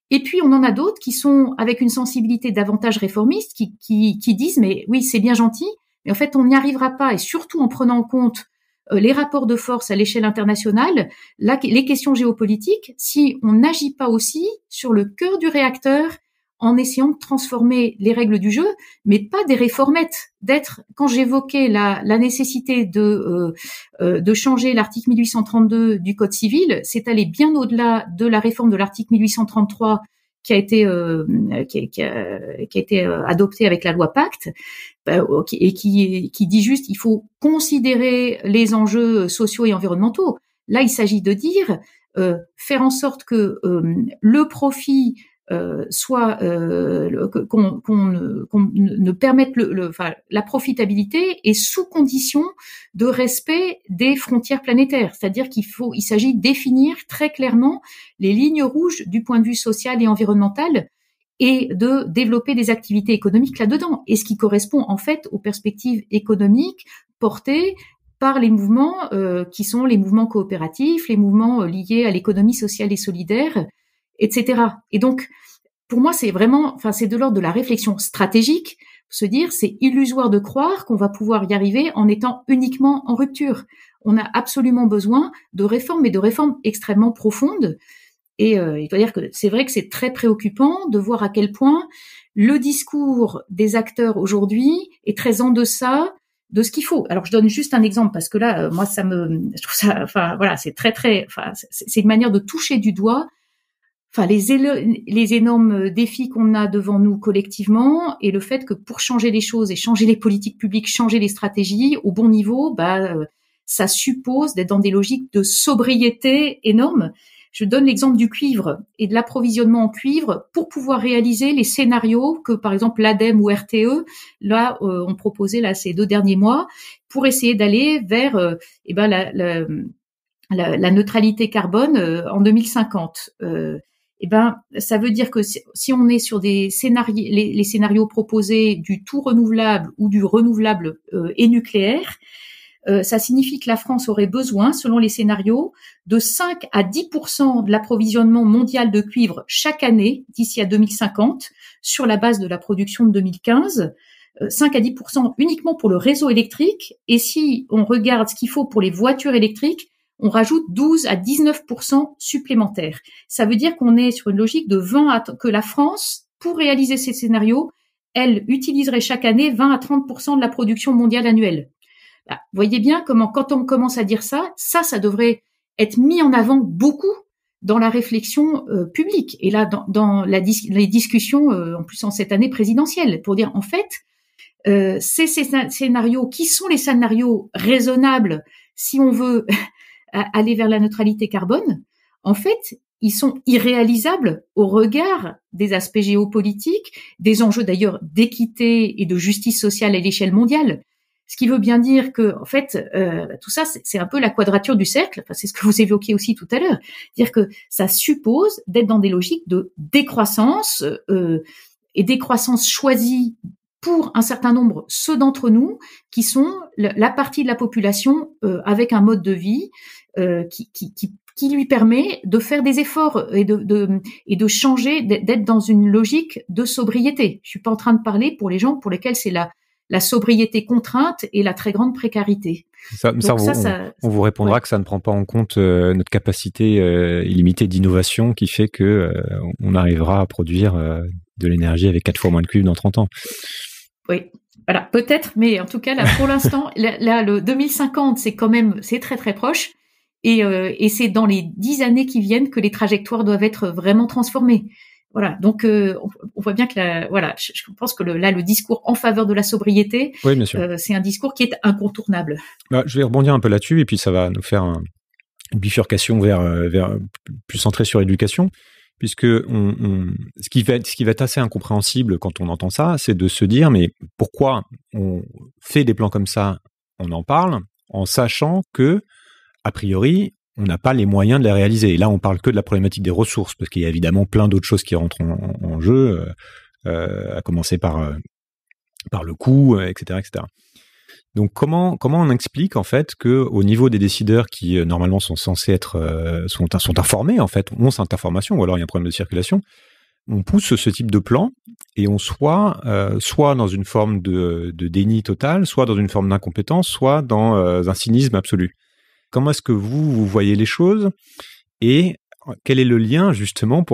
Speaker 8: Et puis on en a d'autres qui sont avec une sensibilité davantage réformiste, qui, qui, qui disent mais oui c'est bien gentil, mais en fait on n'y arrivera pas, et surtout en prenant en compte euh, les rapports de force à l'échelle internationale, les questions géopolitiques, si on n'agit pas aussi sur le cœur du réacteur en essayant de transformer les règles du jeu, mais pas des réformettes. D'être, quand j'évoquais la, la, nécessité de euh, euh, de changer l'article 1832 du Code civil, c'est aller bien au-delà de la réforme de l'article 1833 qui a été euh, qui, qui, a, qui, a, été adopté avec la loi Pacte bah, et qui qui dit juste il faut considérer les enjeux sociaux et environnementaux. Là, il s'agit de dire faire en sorte que le profit euh, soit euh, qu'on ne permette la profitabilité et sous condition de respect des frontières planétaires. C'est-à-dire qu'il faut, il s'agit de définir très clairement les lignes rouges du point de vue social et environnemental et de développer des activités économiques là-dedans. Et ce qui correspond en fait aux perspectives économiques portées par les mouvements euh, qui sont les mouvements coopératifs, les mouvements liés à l'économie sociale et solidaire, etc. Et donc, pour moi, c'est vraiment, enfin, c'est de l'ordre de la réflexion stratégique se dire c'est illusoire de croire qu'on va pouvoir y arriver en étant uniquement en rupture. On a absolument besoin de réformes, mais de réformes extrêmement profondes. Et euh, il faut dire que c'est vrai que c'est très préoccupant de voir à quel point le discours des acteurs aujourd'hui est très en deçà de ce qu'il faut. Alors je donne juste un exemple parce que là, euh, moi, ça me, je trouve ça, enfin voilà, c'est très très, enfin c'est une manière de toucher du doigt, enfin les énormes défis qu'on a devant nous collectivement et le fait que pour changer les choses et changer les politiques publiques, changer les stratégies au bon niveau, bah euh, ça suppose d'être dans des logiques de sobriété énormes je donne l'exemple du cuivre et de l'approvisionnement en cuivre pour pouvoir réaliser les scénarios que, par exemple, l'ADEME ou RTE, là, euh, ont proposé là ces deux derniers mois, pour essayer d'aller vers euh, eh ben, la, la, la, neutralité carbone en 2050. Euh, eh ben, ça veut dire que si, on est sur des scénarios, les, scénarios proposés du tout renouvelable ou du renouvelable et nucléaire, euh, ça signifie que la France aurait besoin, selon les scénarios, de 5 à 10% de l'approvisionnement mondial de cuivre chaque année d'ici à 2050 sur la base de la production de 2015. 5 euh, à 10% uniquement pour le réseau électrique. Et si on regarde ce qu'il faut pour les voitures électriques, on rajoute 12 à 19% supplémentaires. Ça veut dire qu'on est sur une logique de 20 à, que la France, pour réaliser ces scénarios, elle utiliserait chaque année 20 à 30% de la production mondiale annuelle. Bah, voyez bien comment, quand on commence à dire ça, ça, ça devrait être mis en avant beaucoup dans la réflexion euh, publique et là dans, les discussions euh, en plus en cette année présidentielle pour dire en fait euh, ces, scénarios qui sont les scénarios raisonnables si on veut aller vers la neutralité carbone en fait ils sont irréalisables au regard des aspects géopolitiques des enjeux d'ailleurs d'équité et de justice sociale à l'échelle mondiale ce qui veut bien dire que, en fait, euh, tout ça, c'est un peu la quadrature du cercle. C'est ce que vous évoquiez aussi tout à l'heure. Dire que ça suppose d'être dans des logiques de décroissance euh, et décroissance choisie pour un certain nombre, ceux d'entre nous qui sont la partie de la population euh, avec un mode de vie euh, qui, qui, qui, qui, lui permet de faire des efforts et de, de et de changer, d'être dans une logique de sobriété. Je suis pas en train de parler pour les gens pour lesquels c'est la la sobriété contrainte et la très grande précarité.
Speaker 1: Ça, on, vous répondra que ça ne prend pas en compte euh, notre capacité euh, illimitée d'innovation qui fait que euh, on arrivera à produire de l'énergie avec quatre fois moins de cuivre dans 30 ans.
Speaker 8: Oui, voilà, peut-être, mais en tout cas là, pour l'instant, là, le 2050, c'est quand même, c'est très très proche, et, et c'est dans les dix années qui viennent que les trajectoires doivent être vraiment transformées. Voilà, donc euh, on, voit bien que la, voilà, je, pense que le, là le discours en faveur de la sobriété, euh, c'est un discours qui est incontournable.
Speaker 1: Bah, je vais rebondir un peu là-dessus et puis ça va nous faire une bifurcation vers euh, vers plus centrée sur l'éducation, puisque ce qui va être, assez incompréhensible quand on entend ça, c'est de se dire mais pourquoi on fait des plans comme ça, on en parle en sachant que a priori on n'a pas les moyens de les réaliser. Et là, on parle que de la problématique des ressources, parce qu'il y a évidemment plein d'autres choses qui rentrent en, jeu, euh, euh, à commencer par euh, le coût, etc., etc. Donc comment comment on explique en fait que au niveau des décideurs qui normalement sont censés être sont sont informés en fait ont cette information ou alors il y a un problème de circulation, on pousse ce type de plan et on soit soit dans une forme de, déni total, soit dans une forme d'incompétence, soit dans un cynisme absolu. Comment est-ce que vous, voyez les choses et quel est le lien justement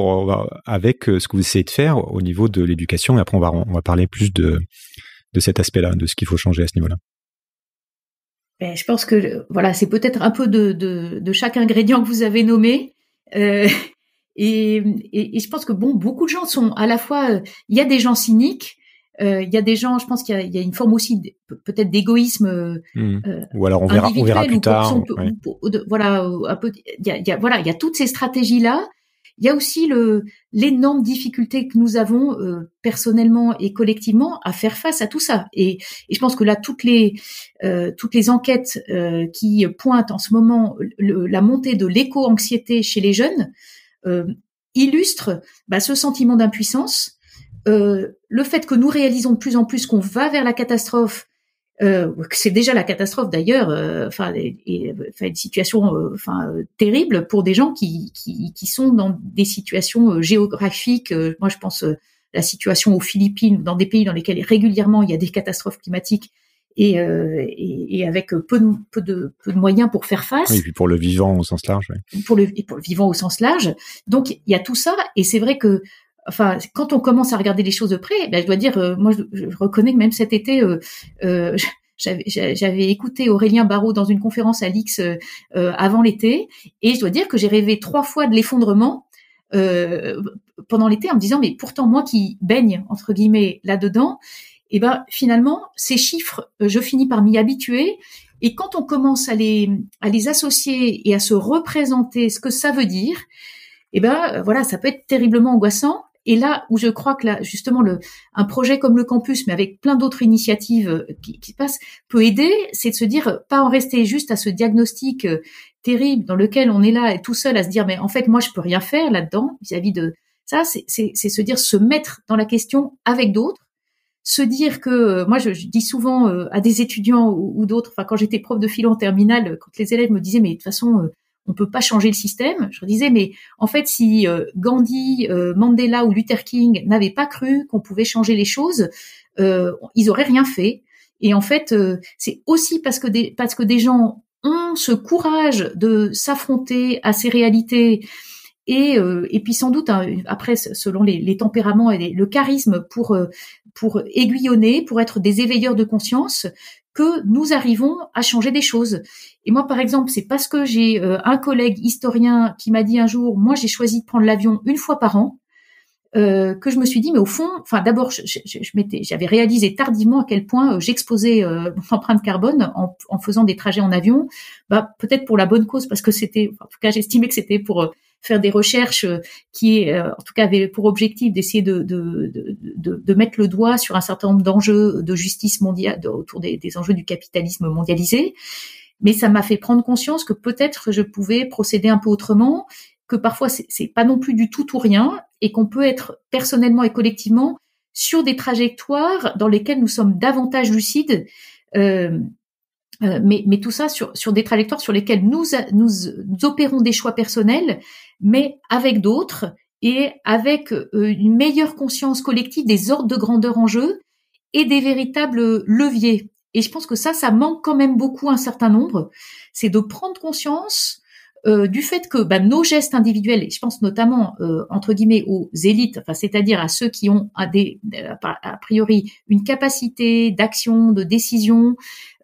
Speaker 1: avec euh, ce que vous essayez de faire au niveau de l'éducation? Et après, on va, parler plus de, de cet aspect-là, de ce qu'il faut changer à ce niveau-là.
Speaker 8: Ben, je pense que voilà, c'est peut-être un peu de, de, de, chaque ingrédient que vous avez nommé. Euh, et, et, et, je pense que bon, beaucoup de gens sont à la fois, euh, il y a des gens cyniques, euh, il y a des gens, je pense qu'il y, y, a une forme aussi peut-être d'égoïsme.
Speaker 1: Hmm. Euh, ou alors on verra, on verra plus tard.
Speaker 8: voilà, un peu. Il y a, y a, voilà, il y a toutes ces stratégies là. Il y a aussi le l'énorme difficulté que nous avons euh, personnellement et collectivement à faire face à tout ça. Et, et je pense que là, toutes les euh, enquêtes euh, qui pointent en ce moment la montée de l'éco-anxiété chez les jeunes illustrent bah, ce sentiment d'impuissance le fait que nous réalisons de plus en plus qu'on va vers la catastrophe, euh, c'est déjà la catastrophe d'ailleurs, euh, enfin, une situation, euh, enfin, terrible pour des gens qui, qui, qui sont dans des situations géographiques. moi, je pense la situation aux Philippines, dans des pays dans lesquels régulièrement il y a des catastrophes climatiques et, euh, et, et, avec peu de, peu, de, peu de moyens pour faire face.
Speaker 1: Oui, et puis pour le vivant au sens large.
Speaker 8: Oui. Pour, le, et pour le vivant au sens large. Donc il y a tout ça, et c'est vrai que enfin, quand on commence à regarder les choses de près, ben, je dois dire, euh, moi, je, je, reconnais que même cet été, euh, euh, j'avais écouté Aurélien Barraud dans une conférence à l'X euh, avant l'été, et je dois dire que j'ai rêvé trois fois de l'effondrement euh, pendant l'été en me disant, mais pourtant moi qui baigne entre guillemets là-dedans, et eh ben finalement ces chiffres, euh, je finis par m'y habituer. Et quand on commence à les à les associer et à se représenter ce que ça veut dire, eh ben voilà, ça peut être terriblement angoissant. Et là où je crois que là, justement, le, un projet comme le campus, mais avec plein d'autres initiatives euh, qui, qui passent, peut aider, c'est de se dire, pas en rester juste à ce diagnostic euh, terrible dans lequel on est là tout seul à se dire, mais en fait, moi, je peux rien faire là-dedans vis-à-vis de ça. C'est se dire, se mettre dans la question avec d'autres se dire que euh, moi je, je, dis souvent euh, à des étudiants ou, d'autres, enfin quand j'étais prof de philo en terminale, quand les élèves me disaient mais de toute façon euh, on peut pas changer le système, je disais mais en fait si Gandhi, Mandela ou Luther King n'avaient pas cru qu'on pouvait changer les choses, ils auraient rien fait. Et en fait c'est aussi parce que des parce que des gens ont ce courage de s'affronter à ces réalités et, euh, et puis sans doute hein, après selon les, tempéraments et le charisme pour euh, pour aiguillonner, pour être des éveilleurs de conscience, que nous arrivons à changer des choses. Et moi, par exemple, c'est parce que j'ai euh, un collègue historien qui m'a dit un jour, moi, j'ai choisi de prendre l'avion une fois par an. Euh, que je me suis dit, mais au fond, enfin d'abord, je, je, je m'étais, j'avais réalisé tardivement à quel point euh, j'exposais euh, mon empreinte carbone en, en, faisant des trajets en avion, bah, peut-être pour la bonne cause, parce que c'était, en tout cas, j'estimais que c'était pour faire des recherches qui, en tout cas, avaient pour objectif d'essayer de, de, de, de, mettre le doigt sur un certain nombre d'enjeux de justice mondiale autour des, des enjeux du capitalisme mondialisé. Mais ça m'a fait prendre conscience que peut-être je pouvais procéder un peu autrement que parfois c'est pas non plus du tout ou rien et qu'on peut être personnellement et collectivement sur des trajectoires dans lesquelles nous sommes davantage lucides, euh, euh, mais, mais, tout ça sur, sur, des trajectoires sur lesquelles nous, nous, nous, opérons des choix personnels, mais avec d'autres et avec euh, une meilleure conscience collective des ordres de grandeur en jeu et des véritables leviers. Et je pense que ça, ça manque quand même beaucoup un certain nombre. C'est de prendre conscience euh, du fait que bah, nos gestes individuels, et je pense notamment euh, entre guillemets aux élites, enfin, c'est-à-dire à ceux qui ont à a priori une capacité d'action, de décision,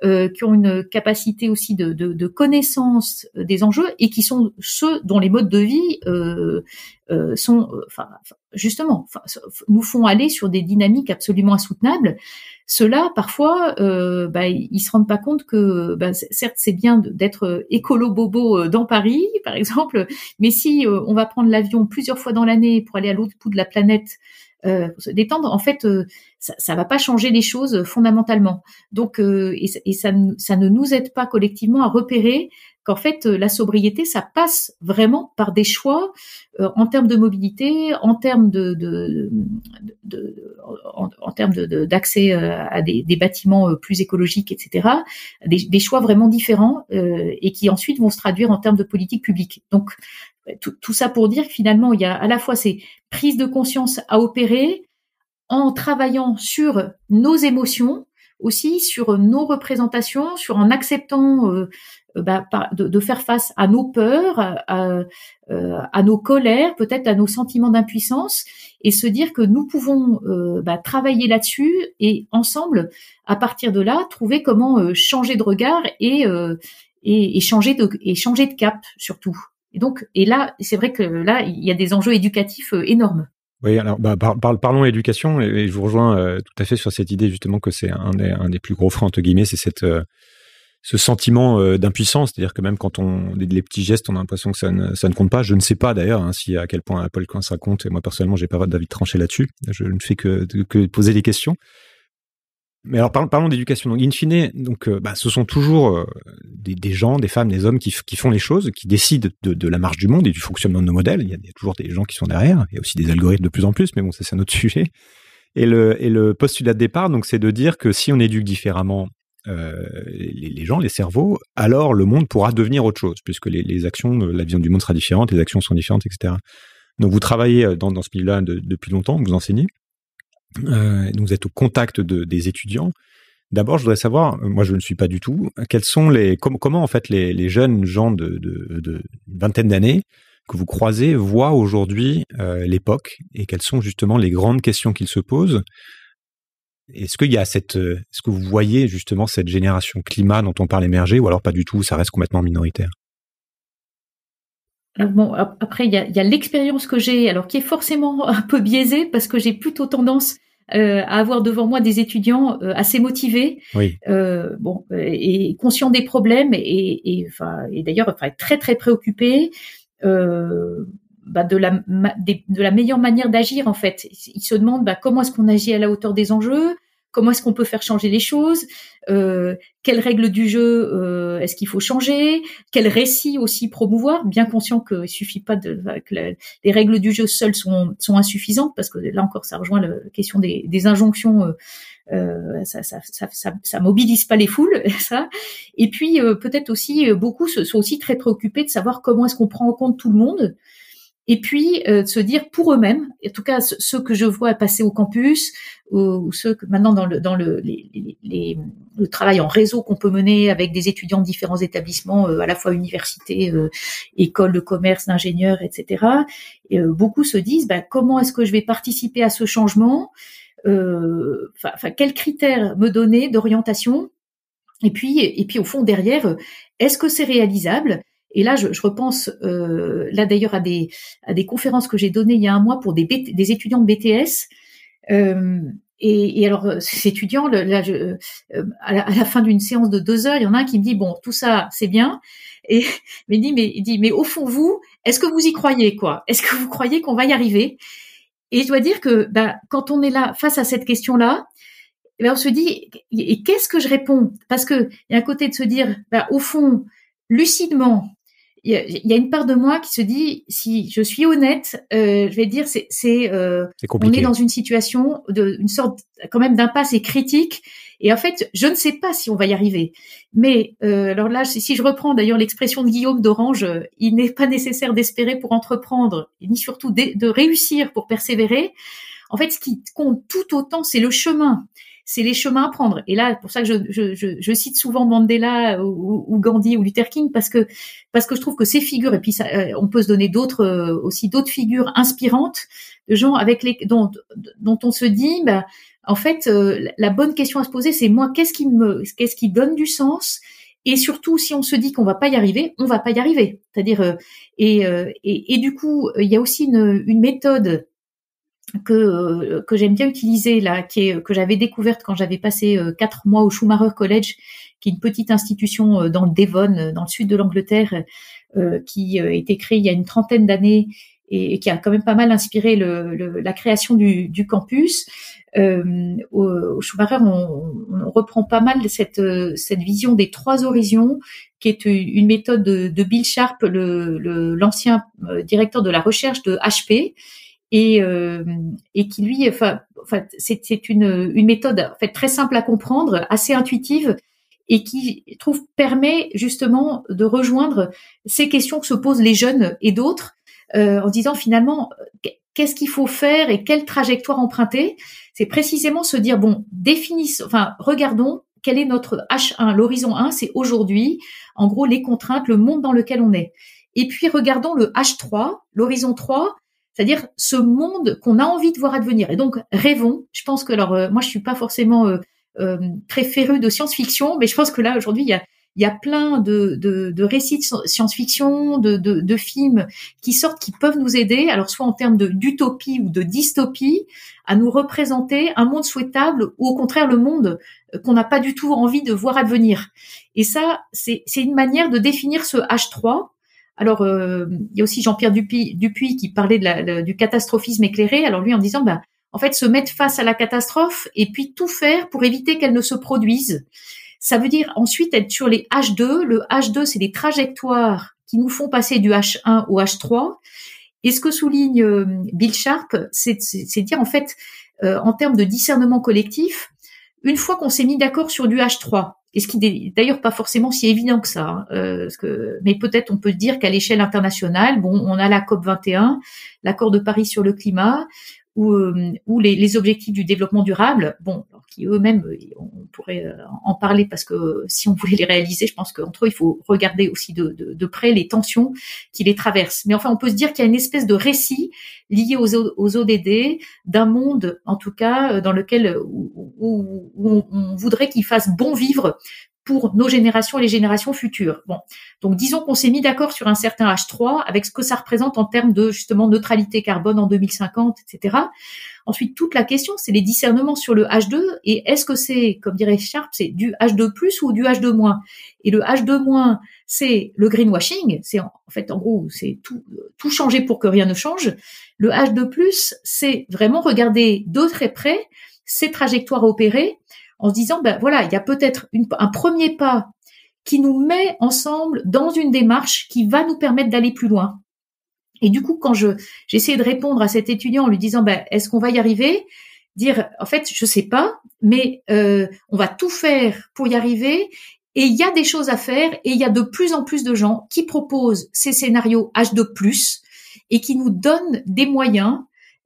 Speaker 8: euh, qui ont une capacité aussi de, de, de, connaissance des enjeux et qui sont ceux dont les modes de vie euh, euh, sont, enfin, justement, nous font aller sur des dynamiques absolument insoutenables. Ceux-là, parfois, euh, bah, ils se rendent pas compte que, bah, certes, c'est bien d'être écolo bobo dans Paris, par exemple, mais si on va prendre l'avion plusieurs fois dans l'année pour aller à l'autre bout de la planète euh, se détendre, en fait, euh, ça, ça va pas changer les choses fondamentalement. Donc, euh, et, ça, ça, ne nous aide pas collectivement à repérer qu'en fait, la sobriété, ça passe vraiment par des choix en termes de mobilité, en termes de, de, en, termes d'accès à des, des, bâtiments plus écologiques, etc. Des, des choix vraiment différents et qui ensuite vont se traduire en termes de politique publique. Donc, tout, ça pour dire que finalement, il y a à la fois ces prises de conscience à opérer en travaillant sur nos émotions, aussi sur nos représentations, sur en acceptant euh, bah, de, faire face à nos peurs, à, euh, à nos colères, peut-être à nos sentiments d'impuissance, et se dire que nous pouvons euh, bah, travailler là-dessus et ensemble, à partir de là, trouver comment changer de regard et changer de cap surtout. Et donc, et là, c'est vrai que là, il y a des enjeux éducatifs euh, énormes.
Speaker 1: Oui, alors bah, par, par, parlons éducation, et, je vous rejoins euh, tout à fait sur cette idée justement que c'est un des, plus gros freins entre guillemets, c'est cette euh, ce sentiment d'impuissance, c'est-à-dire que même quand on les, les, petits gestes, on a l'impression que ça ne, ça ne compte pas. Je ne sais pas d'ailleurs hein, si à quel point Apple Coin ça compte. Et moi personnellement, j'ai pas d'avis tranché là-dessus. Je ne fais que poser des questions. Mais alors parlons, d'éducation. Donc in fine, donc euh, bah, ce sont toujours euh, des, gens, des femmes, des hommes qui, font les choses, qui décident de, la marche du monde et du fonctionnement de nos modèles. Il y, a, toujours des gens qui sont derrière. Il y a aussi des algorithmes de plus en plus, mais bon, c'est un autre sujet. Et le, postulat de départ, donc, c'est de dire que si on éduque différemment euh, les, gens, les cerveaux, alors le monde pourra devenir autre chose, puisque les, actions, la vision du monde sera différente, les actions sont différentes, etc. Donc vous travaillez dans, ce milieu-là de, depuis longtemps, vous enseignez. Euh, vous êtes au contact de, des étudiants. D'abord, je voudrais savoir, moi je ne suis pas du tout, quels sont les, comment en fait les, les jeunes gens de, de, de vingtaine d'années que vous croisez voient aujourd'hui euh, l'époque et quelles sont justement les grandes questions qu'ils se posent? Est-ce qu'il y a cette, est-ce que vous voyez justement cette génération climat dont on parle émerger ou alors pas du tout, ça reste complètement minoritaire?
Speaker 8: Bon, après, il y a, l'expérience que j'ai, alors qui est forcément un peu biaisée parce que j'ai plutôt tendance euh, à avoir devant moi des étudiants euh, assez motivés,
Speaker 1: oui.
Speaker 8: euh, bon, et conscients des problèmes et, et, enfin, et d'ailleurs enfin, très très préoccupés. Euh, bah, de, la, de la meilleure manière d'agir en fait. Ils se demandent bah, comment est-ce qu'on agit à la hauteur des enjeux, comment est-ce qu'on peut faire changer les choses, euh, quelles règles du jeu euh, est-ce qu'il faut changer, quels récits aussi promouvoir, bien conscient qu'il suffit pas de que les règles du jeu seules sont, sont insuffisantes parce que là encore ça rejoint la question des, des injonctions. Euh, euh ça, ça, ça, ça, mobilise pas les foules, ça. Et puis euh, peut-être aussi euh, beaucoup sont aussi très préoccupés de savoir comment est-ce qu'on prend en compte tout le monde et puis euh, de se dire pour eux-mêmes, en tout cas ceux que je vois passer au campus, ou, ceux que maintenant dans le dans le, les, les, le travail en réseau qu'on peut mener avec des étudiants de différents établissements, euh, à la fois universités, euh, écoles de commerce, d'ingénieurs, etc. Et, beaucoup se disent bah, comment est-ce que je vais participer à ce changement Enfin, quels critères me donner d'orientation? Et puis et puis au fond derrière, est-ce que c'est réalisable? Et là, je, je repense euh, là d'ailleurs à des, à des conférences que j'ai données il y a un mois pour des, des étudiants de BTS. Euh, et, et, alors, ces étudiants, là, je, euh, à, la, fin d'une séance de deux heures, il y en a un qui me dit bon, tout ça, c'est bien. Et mais il dit mais il dit mais au fond vous, est-ce que vous y croyez quoi? Est-ce que vous croyez qu'on va y arriver? Et je dois dire que bah, quand on est là face à cette question-là, eh ben, on se dit et qu'est-ce que je réponds? Parce que il y a un côté de se dire bah, au fond lucidement il y, a une part de moi qui se dit si je suis honnête, euh, je vais dire c'est c'est euh, on est dans une situation de une sorte quand même d'impasse et critique et en fait je ne sais pas si on va y arriver. Mais euh, alors là si je reprends d'ailleurs l'expression de Guillaume d'Orange, il n'est pas nécessaire d'espérer pour entreprendre ni surtout de, de réussir pour persévérer. En fait ce qui compte tout autant c'est le chemin c'est les chemins à prendre. Et là, pour ça que je, je, je, je cite souvent Mandela ou, ou, Gandhi ou Luther King parce que parce que je trouve que ces figures et puis ça, euh, on peut se donner d'autres euh, aussi d'autres figures inspirantes de gens avec les dont dont on se dit bah en fait euh, la bonne question à se poser c'est moi qu'est-ce qui me qu'est-ce qui donne du sens? Et surtout, si on se dit qu'on va pas y arriver, on va pas y arriver. C'est-à-dire, et, et, et, du coup, il y a aussi une, une méthode que euh, que j'aime bien utiliser là, qui est que j'avais découverte quand j'avais passé euh, quatre mois au Schumacher College, qui est une petite institution euh, dans le Devon, dans le sud de l'Angleterre, qui a été créée il y a une trentaine d'années et, qui a quand même pas mal inspiré le, le, la création du, du campus. Euh, au, Schumacher, on, on, reprend pas mal cette, cette vision des trois horizons, qui est une méthode de, de Bill Sharp, l'ancien le, directeur de la recherche de HP, et, euh, et qui lui, enfin, c'est une, une méthode en fait très simple à comprendre, assez intuitive et qui je trouve permet justement de rejoindre ces questions que se posent les jeunes et d'autres euh, en disant finalement qu'est-ce qu'il faut faire et quelle trajectoire emprunter? C'est précisément se dire bon, définissons, enfin regardons quel est notre H1, l'horizon 1, c'est aujourd'hui, en gros les contraintes, le monde dans lequel on est. Et puis regardons le H3, l'horizon 3, c'est-à-dire ce monde qu'on a envie de voir advenir. Et donc rêvons. Je pense que alors euh, moi je suis pas forcément euh, euh, très féru de science-fiction, mais je pense que là aujourd'hui il y a il y a plein de, récits de science-fiction, de, de, de, films qui sortent, qui peuvent nous aider, alors soit en termes d'utopie ou de dystopie, à nous représenter un monde souhaitable ou au contraire le monde qu'on n'a pas du tout envie de voir advenir. Et ça, c'est une manière de définir ce H3 alors, euh, il y a aussi Jean-Pierre Dupuis, qui parlait du catastrophisme éclairé. Alors lui, en disant, bah, en fait, se mettre face à la catastrophe et puis tout faire pour éviter qu'elle ne se produise. Ça veut dire ensuite être sur les H2. Le H2, c'est les trajectoires qui nous font passer du H1 au H3. Et ce que souligne euh, Bill Sharp, c'est dire en fait, euh, en termes de discernement collectif, une fois qu'on s'est mis d'accord sur du H3, et ce qui n'est d'ailleurs pas forcément si évident que ça, hein, euh, mais peut-être on peut dire qu'à l'échelle internationale, bon, on a la COP 21, l'accord de Paris sur le climat, ou, euh, ou les, les, objectifs du développement durable, bon, qui eux-mêmes, on pourrait euh, en parler parce que si on voulait les réaliser, je pense qu'entre eux, il faut regarder aussi de, de, de, près les tensions qui les traversent. Mais enfin, on peut se dire qu'il y a une espèce de récit lié aux, aux ODD d'un monde, en tout cas, dans lequel où, où, où on voudrait qu'il fasse bon vivre pour nos générations et les générations futures. Bon, donc disons qu'on s'est mis d'accord sur un certain H3 avec ce que ça représente en termes de justement neutralité carbone en 2050, etc. Ensuite, toute la question, c'est les discernements sur le H2 et est-ce que c'est, comme dirait Sharp, c'est du H2 plus ou du H2 moins? Et le H2 moins, c'est le greenwashing, c'est en fait en gros, c'est tout, tout changer pour que rien ne change. Le H2 plus, c'est vraiment regarder de très près ces trajectoires opérées en se disant, ben voilà, il y a peut-être un premier pas qui nous met ensemble dans une démarche qui va nous permettre d'aller plus loin. Et du coup, quand je j'essayais de répondre à cet étudiant en lui disant, ben, est-ce qu'on va y arriver? Dire, en fait, je sais pas, mais euh, on va tout faire pour y arriver. Et il y a des choses à faire, et il y a de plus en plus de gens qui proposent ces scénarios H2+, et qui nous donnent des moyens,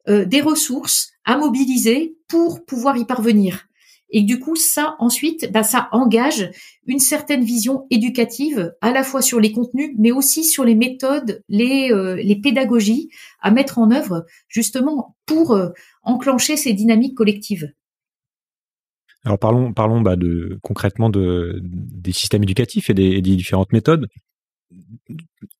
Speaker 8: euh, des ressources à mobiliser pour pouvoir y parvenir. Et du coup, ça, ensuite, bah, ça engage une certaine vision éducative, à la fois sur les contenus, mais aussi sur les méthodes, les, euh, les pédagogies à mettre en œuvre, justement, pour euh, enclencher ces dynamiques collectives.
Speaker 1: Alors parlons, parlons bah, de, concrètement de, des systèmes éducatifs et des, des différentes méthodes.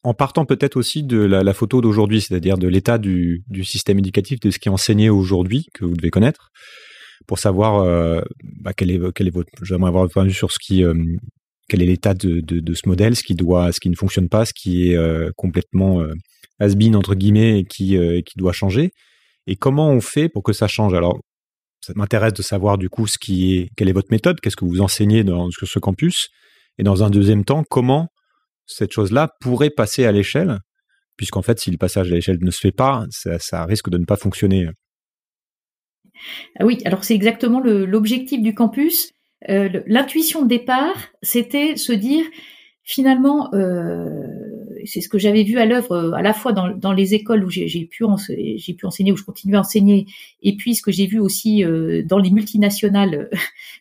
Speaker 1: En partant peut-être aussi de la, la photo d'aujourd'hui, c'est-à-dire de l'état du, du système éducatif, de ce qui est enseigné aujourd'hui, que vous devez connaître pour savoir euh, bah, quel est votre j'aimerais avoir votre point sur ce qui euh, quel est l'état de, ce modèle, ce qui doit, ce qui ne fonctionne pas, ce qui est euh, complètement has-been entre guillemets et qui, qui doit changer, et comment on fait pour que ça change? Alors, ça m'intéresse de savoir du coup ce qui est, quelle est votre méthode, qu'est-ce que vous enseignez sur ce campus, et dans un deuxième temps, comment cette chose-là pourrait passer à l'échelle, puisqu'en fait, si le passage à l'échelle ne se fait pas, ça risque de ne pas fonctionner.
Speaker 8: Ah oui, alors c'est exactement l'objectif du campus. Euh, L'intuition de départ, c'était se dire finalement, euh, c'est ce que j'avais vu à l'œuvre euh, à la fois dans, les écoles où j'ai pu, enseigner, où je continue à enseigner, et puis ce que j'ai vu aussi dans les multinationales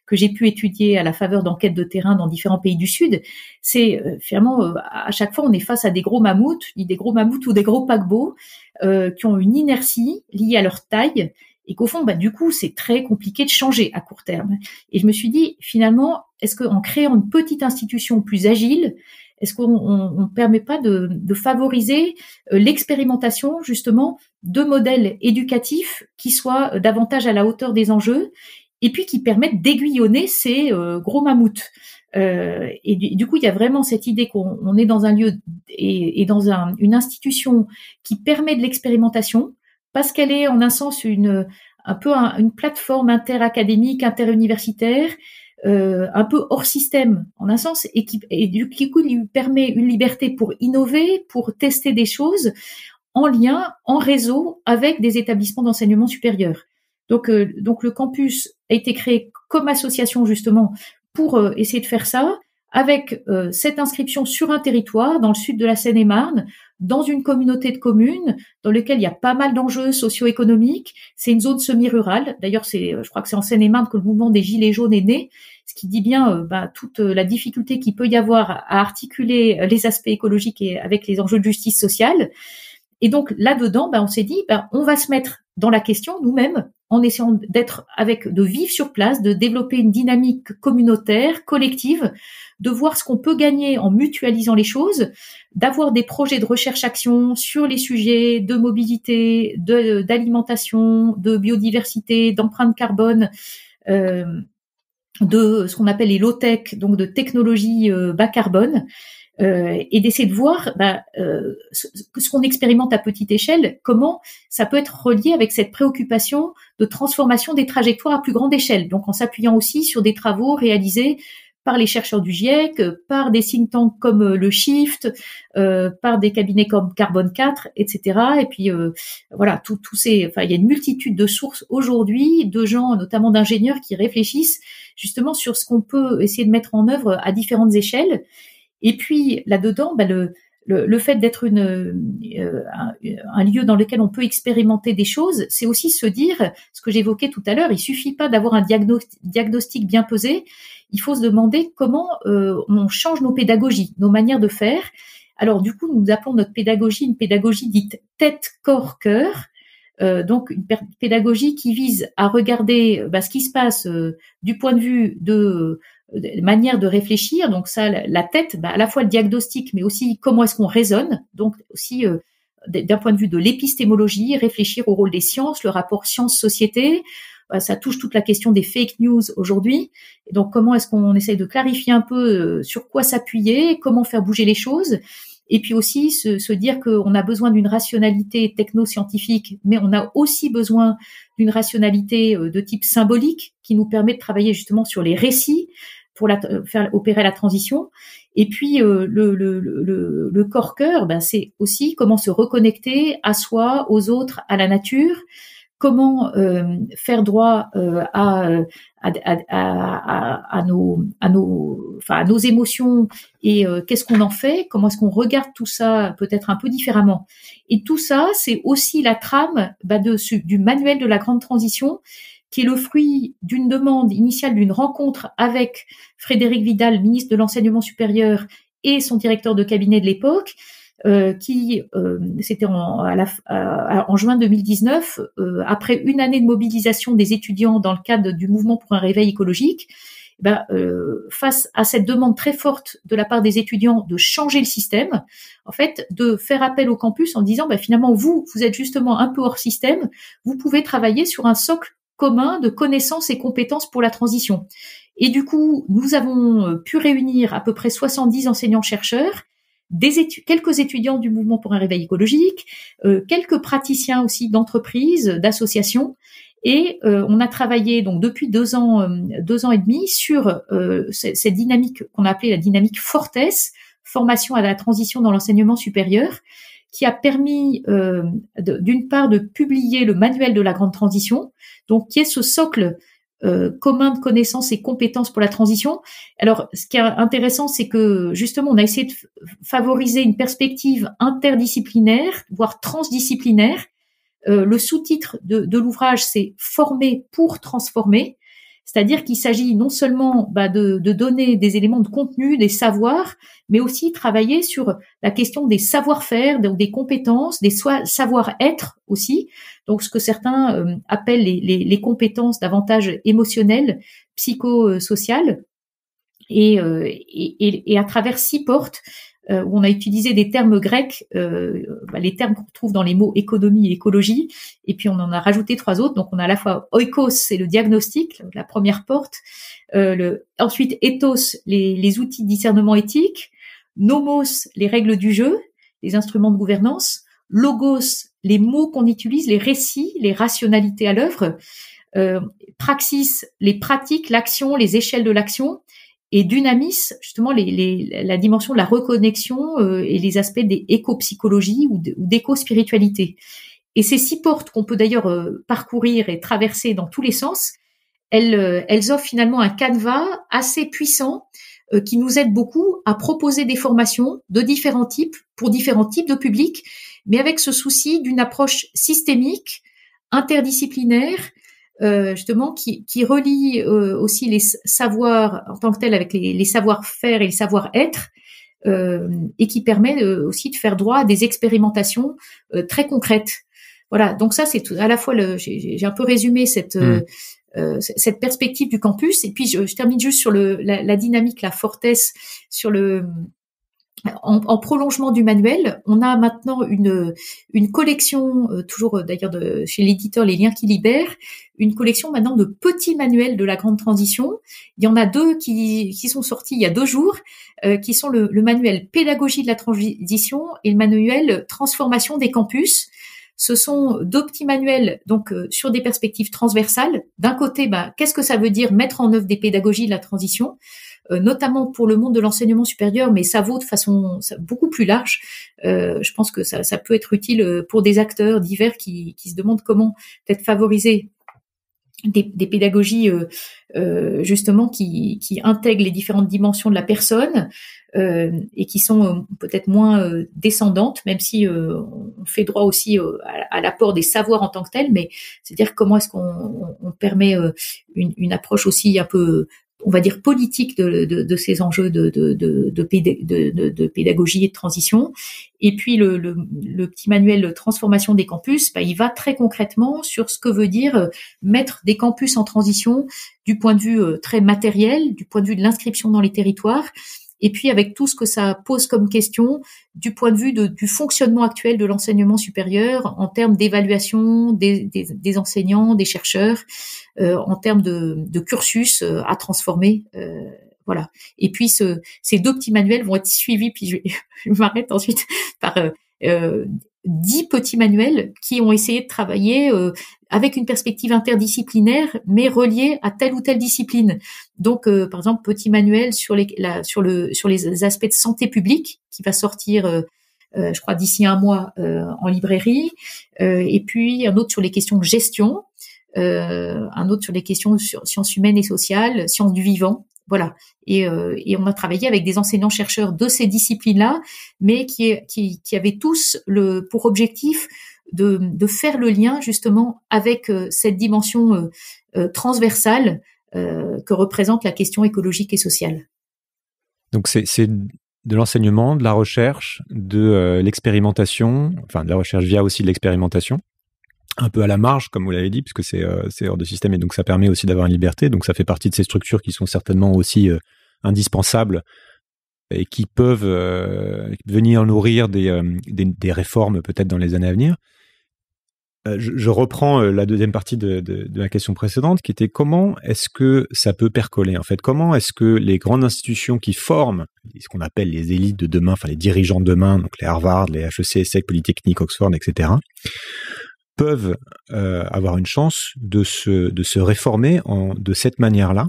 Speaker 8: que j'ai pu étudier à la faveur d'enquêtes de terrain dans différents pays du Sud, c'est finalement à chaque fois on est face à des gros mammouths, des gros mammouths ou des gros paquebots qui ont une inertie liée à leur taille et qu'au fond, bah, du coup, c'est très compliqué de changer à court terme. Et je me suis dit, finalement, est-ce qu'en créant une petite institution plus agile, est-ce qu'on ne permet pas de, favoriser euh, l'expérimentation justement de modèles éducatifs qui soient euh, davantage à la hauteur des enjeux et puis qui permettent d'aiguillonner ces euh, gros mammouths? Et du, coup, il y a vraiment cette idée qu'on est dans un lieu et, et dans un, une institution qui permet de l'expérimentation, parce qu'elle est en un sens une un peu une plateforme interacadémique, interuniversitaire, euh, un peu hors système en un sens, et qui du coup lui permet une liberté pour innover, pour tester des choses en lien, en réseau avec des établissements d'enseignement supérieur. Donc, euh, donc le campus a été créé comme association justement pour euh, essayer de faire ça avec cette inscription sur un territoire dans le sud de la Seine-et-Marne, dans une communauté de communes dans lequel il y a pas mal d'enjeux socio-économiques. C'est une zone semi-rurale. D'ailleurs, c'est, euh, je crois que c'est en Seine-et-Marne que le mouvement des Gilets jaunes est né, ce qui dit bien euh, bah, toute la difficulté qu'il peut y avoir à articuler les aspects écologiques et avec les enjeux de justice sociale. Et donc là-dedans, bah, on s'est dit, bah, on va se mettre dans la question nous-mêmes en essayant d'être avec, de vivre sur place, de développer une dynamique communautaire, collective, de voir ce qu'on peut gagner en mutualisant les choses, d'avoir des projets de recherche-action sur les sujets de mobilité, d'alimentation, de, biodiversité, d'empreinte carbone, euh, de ce qu'on appelle les low-tech, donc de technologies euh, bas carbone, euh, et d'essayer de voir bah, euh, ce, qu'on expérimente à petite échelle, comment ça peut être relié avec cette préoccupation de transformation des trajectoires à plus grande échelle. Donc en s'appuyant aussi sur des travaux réalisés par les chercheurs du GIEC, par des think tanks comme euh, le Shift, euh, par des cabinets comme Carbone 4, etc. Et puis euh, voilà, tous ces, enfin il y a une multitude de sources aujourd'hui, de gens, notamment d'ingénieurs, qui réfléchissent justement sur ce qu'on peut essayer de mettre en œuvre à différentes échelles. Et puis là-dedans, bah, le, le, fait d'être une euh, un, lieu dans lequel on peut expérimenter des choses, c'est aussi se dire ce que j'évoquais tout à l'heure. Il suffit pas d'avoir un diagnostic bien pesé. Il faut se demander comment euh, on change nos pédagogies, nos manières de faire. Alors du coup, nous appelons notre pédagogie une pédagogie dite tête corps cœur. Euh, donc une pédagogie qui vise à regarder bah, ce qui se passe du point de vue de manière de réfléchir. Donc ça, la tête, bah, à la fois le diagnostic, mais aussi comment est-ce qu'on raisonne. Donc aussi euh, d'un point de vue de l'épistémologie, réfléchir au rôle des sciences, le rapport science-société. Bah, ça touche toute la question des fake news aujourd'hui. Donc comment est-ce qu'on essaye de clarifier un peu euh, sur quoi s'appuyer, comment faire bouger les choses. Et puis aussi se, se dire qu'on a besoin d'une rationalité techno-scientifique, mais on a aussi besoin d'une rationalité euh, de type symbolique qui nous permet de travailler justement sur les récits, pour euh, faire opérer la transition. Et puis euh, le, le, le, le corps cœur, ben, c'est aussi comment se reconnecter à soi, aux autres, à la nature. Comment euh, faire droit à, nos, émotions et qu'est-ce qu'on en fait Comment est-ce qu'on regarde tout ça peut-être un peu différemment. Et tout ça, c'est aussi la trame ben, de, du manuel de la grande transition qui est le fruit d'une demande initiale d'une rencontre avec Frédéric Vidal, ministre de l'enseignement supérieur, et son directeur de cabinet de l'époque, euh, qui euh, c'était en, en, juin 2019, euh, après une année de mobilisation des étudiants dans le cadre du mouvement pour un réveil écologique. Eh ben, euh, face à cette demande très forte de la part des étudiants de changer le système, en fait, de faire appel au campus en disant, ben, finalement, vous, vous êtes justement un peu hors système, vous pouvez travailler sur un socle commun de connaissances et compétences pour la transition. Et du coup, nous avons euh, pu réunir à peu près 70 enseignants-chercheurs, des quelques étudiants du mouvement pour un réveil écologique, euh, quelques praticiens aussi d'entreprises, d'associations, et euh, on a travaillé donc depuis deux ans, deux ans et demi sur cette dynamique qu'on a appelée la dynamique Fortes, formation à la transition dans l'enseignement supérieur, qui a permis d'une part de publier le manuel de la grande transition, donc qui est ce socle euh, commun de connaissances et compétences pour la transition. Alors, ce qui est intéressant, c'est que justement, on a essayé de favoriser une perspective interdisciplinaire, voire transdisciplinaire. Euh, le sous-titre de, de l'ouvrage, c'est Former pour transformer. C'est-à-dire qu'il s'agit non seulement bah, de, de, donner des éléments de contenu, des savoirs, mais aussi travailler sur la question des savoir-faire, des compétences, des savoir-être aussi. Donc ce que certains euh, appellent les, compétences davantage émotionnelles, psychosociales. Et, euh, et, à travers six portes, euh, où on a utilisé des termes grecs, euh, bah, les termes qu'on trouve dans les mots économie et écologie, et puis on en a rajouté trois autres. Donc on a à la fois oikos, c'est le diagnostic, la première porte. Euh, ensuite ethos, les, les outils de discernement éthique. Nomos, les règles du jeu, les instruments de gouvernance. Logos, les mots qu'on utilise, les récits, les rationalités à l'œuvre. Euh, praxis, les pratiques, l'action, les échelles de l'action et dynamis, justement les, les, la dimension de la reconnexion euh, et les aspects des éco-psychologies ou d'éco-spiritualité. Et ces six portes qu'on peut d'ailleurs euh, parcourir et traverser dans tous les sens, elles, euh, elles offrent finalement un canevas assez puissant qui nous aide beaucoup à proposer des formations de différents types pour différents types de publics, mais avec ce souci d'une approche systémique, interdisciplinaire, euh, justement qui, qui relie euh, aussi les savoirs en tant que tel avec les, les savoir-faire et les savoir-être euh, et qui permet aussi de faire droit à des expérimentations très concrètes. Voilà, donc ça c'est à la fois le j'ai un peu résumé cette mmh. cette perspective du campus et puis je, je termine juste sur le la, la dynamique la fortesse sur le en, prolongement du manuel, on a maintenant une, une collection, euh, toujours euh, d'ailleurs chez l'éditeur Les Liens qui libèrent, une collection maintenant de petits manuels de la grande transition. Il y en a deux qui, qui sont sortis il y a deux jours, euh, qui sont le, manuel Pédagogie de la transition et le manuel Transformation des campus. Ce sont deux petits manuels donc sur des perspectives transversales. D'un côté, bah, qu'est-ce que ça veut dire mettre en œuvre des pédagogies de la transition? euh, notamment pour le monde de l'enseignement supérieur, mais ça vaut de façon beaucoup plus large. Euh, je pense que ça, ça, peut être utile euh, pour des acteurs divers qui, qui se demandent comment peut-être favoriser des, pédagogies justement qui, qui intègrent les différentes dimensions de la personne et qui sont peut-être moins descendantes, même si on fait droit aussi à, l'apport des savoirs en tant que tel, mais c'est-à-dire comment est-ce qu'on on permet une, approche aussi un peu on va dire politique de, de, de ces enjeux de, de, pédagogie et de transition. Et puis le, le, le, petit manuel transformation des campus, bah, il va très concrètement sur ce que veut dire euh, mettre des campus en transition du point de vue euh, très matériel, du point de vue de l'inscription dans les territoires, et puis avec tout ce que ça pose comme question du point de vue du fonctionnement actuel de l'enseignement supérieur en termes d'évaluation des, enseignants, des chercheurs, euh, en termes de, cursus euh, à transformer. Euh, voilà. Et puis ce, ces deux petits manuels vont être suivis, puis je, je m'arrête ensuite par euh, euh, dix petits manuels qui ont essayé de travailler euh, avec une perspective interdisciplinaire, mais reliée à telle ou telle discipline. Donc, euh, par exemple, petit manuel sur les, sur le, sur les aspects de santé publique qui va sortir, euh, je crois, d'ici un mois en librairie, et puis un autre sur les questions de gestion, un autre sur les questions sur sciences humaines et sociales, sciences du vivant, voilà. Et, euh, et, on a travaillé avec des enseignants-chercheurs de ces disciplines-là, mais qui, qui, qui, avaient tous le, pour objectif de, de faire le lien justement avec euh, cette dimension euh, euh transversale euh, que représente la question écologique et sociale.
Speaker 1: Donc c'est de l'enseignement, de la recherche, de l'expérimentation, enfin de la recherche via aussi de l'expérimentation un peu à la marge, comme vous l'avez dit, puisque c'est euh, hors de système et donc ça permet aussi d'avoir une liberté. Donc ça fait partie de ces structures qui sont certainement aussi euh, indispensables et qui peuvent euh, venir nourrir des, euh, des, des réformes peut-être dans les années à venir. Euh, je, je, reprends la deuxième partie de, de, de, la question précédente, qui était comment est-ce que ça peut percoler en fait? Comment est-ce que les grandes institutions qui forment ce qu'on appelle les élites de demain, enfin les dirigeants de demain, donc les Harvard, les HEC, ESSEC, Polytechnique, Oxford, etc., peuvent euh, avoir une chance de se, de se réformer en, de cette manière-là.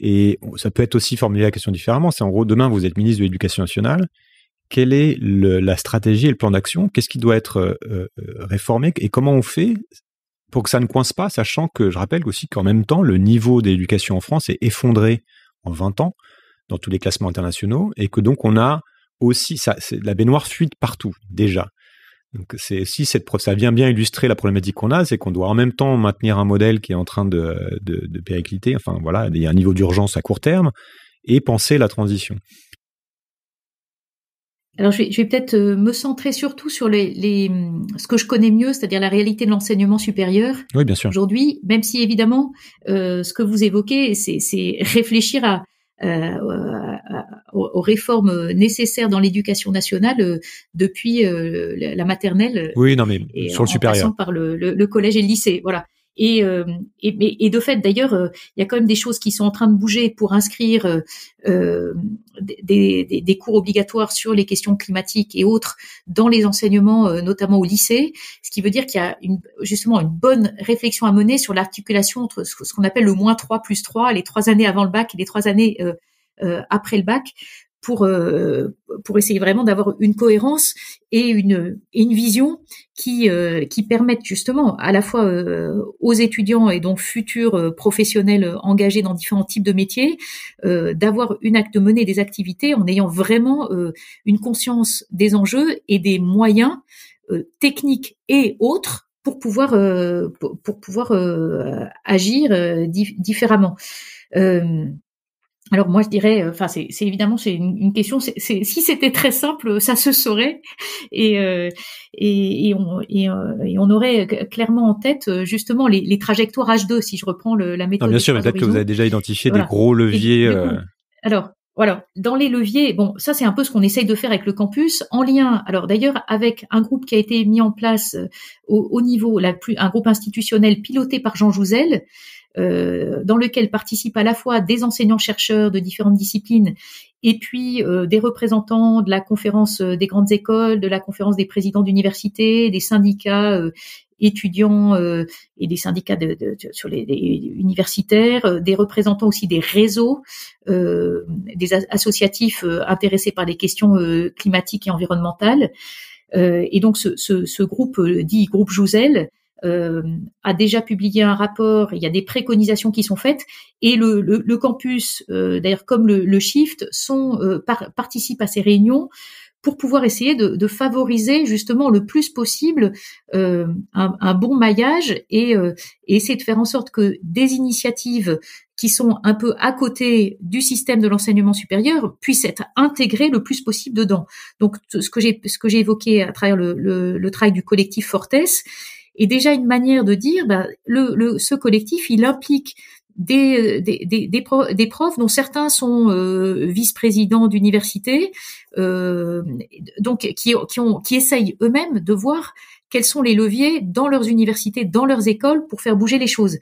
Speaker 1: Et ça peut être aussi formulé la question différemment. C'est en gros, demain, vous êtes ministre de l'Éducation nationale. Quelle est la stratégie et le plan d'action? Qu'est-ce qui doit être euh, euh, réformé? Et comment on fait pour que ça ne coince pas, sachant que je rappelle aussi qu'en même temps, le niveau d'éducation en France est effondré en 20 ans dans tous les classements internationaux et que donc on a aussi la baignoire fuite partout déjà. Donc c'est si cette ça vient bien illustrer la problématique qu'on a, c'est qu'on doit en même temps maintenir un modèle qui est en train de, de, de péricliter, enfin voilà, il y a un niveau d'urgence à court terme, et penser la transition.
Speaker 8: Alors je vais, vais peut-être euh, me centrer surtout sur les, les, ce que je connais mieux, c'est-à-dire la réalité de l'enseignement supérieur.
Speaker 1: Oui, bien sûr.
Speaker 8: Aujourd'hui, même si évidemment euh, ce que vous évoquez, c'est réfléchir à, euh, aux, réformes nécessaires dans l'éducation nationale euh, depuis euh, la maternelle.
Speaker 1: Oui, non, mais sur le supérieur.
Speaker 8: par le, le, le, collège et le lycée. Voilà. Et, euh, et, et, de fait, d'ailleurs, euh, il y a quand même des choses qui sont en train de bouger pour inscrire euh, des, des, des, cours obligatoires sur les questions climatiques et autres dans les enseignements, notamment au lycée. Ce qui veut dire qu'il y a une, justement une bonne réflexion à mener sur l'articulation entre ce qu'on appelle le moins 3 plus 3, les trois années avant le bac et les trois années après le bac, pour euh, pour essayer vraiment d'avoir une cohérence et une une vision qui euh, qui permettent justement à la fois euh, aux étudiants et donc futurs professionnels engagés dans différents types de métiers d'avoir une acte de mener des activités en ayant vraiment une conscience des enjeux et des moyens techniques et autres pour pouvoir pour, pour, pouvoir agir différemment. Alors moi je dirais, euh, enfin c'est évidemment c'est une, question. c'est si c'était très simple, ça se saurait et euh, et, et, on, et, euh, et, on aurait clairement en tête justement les, les trajectoires H2 si je reprends le, la méthode.
Speaker 1: Non, bien sûr, mais peut-être que vous avez déjà identifié des gros leviers.
Speaker 8: alors voilà, dans les leviers, bon, ça c'est un peu ce qu'on essaye de faire avec le campus, en lien, alors d'ailleurs avec un groupe qui a été mis en place au, au niveau, la plus, un groupe institutionnel piloté par Jean Jouzel, euh, dans lequel participent à la fois des enseignants-chercheurs de différentes disciplines et puis euh, des représentants de la conférence euh, des grandes écoles, de la conférence des présidents d'universités, des syndicats étudiants et des syndicats de, de, sur les, universitaires, des représentants aussi des réseaux, des associatifs intéressés par les questions climatiques et environnementales. et donc ce, ce, ce groupe dit groupe Jouzel a déjà publié un rapport. Il y a des préconisations qui sont faites et le, le, campus, d'ailleurs comme le, le, Shift, sont participent à ces réunions pour pouvoir essayer de, de, favoriser justement le plus possible euh, un, un, bon maillage et, euh, et, essayer de faire en sorte que des initiatives qui sont un peu à côté du système de l'enseignement supérieur puissent être intégrées le plus possible dedans. Donc ce que j'ai ce que j'ai évoqué à travers le, le, le, travail du collectif Fortes est déjà une manière de dire bah, le, le, ce collectif il implique des, des, des, des, profs, dont certains sont euh, vice-présidents d'université, euh, donc qui, qui, ont, qui essayent eux-mêmes de voir quels sont les leviers dans leurs universités, dans leurs écoles pour faire bouger les choses.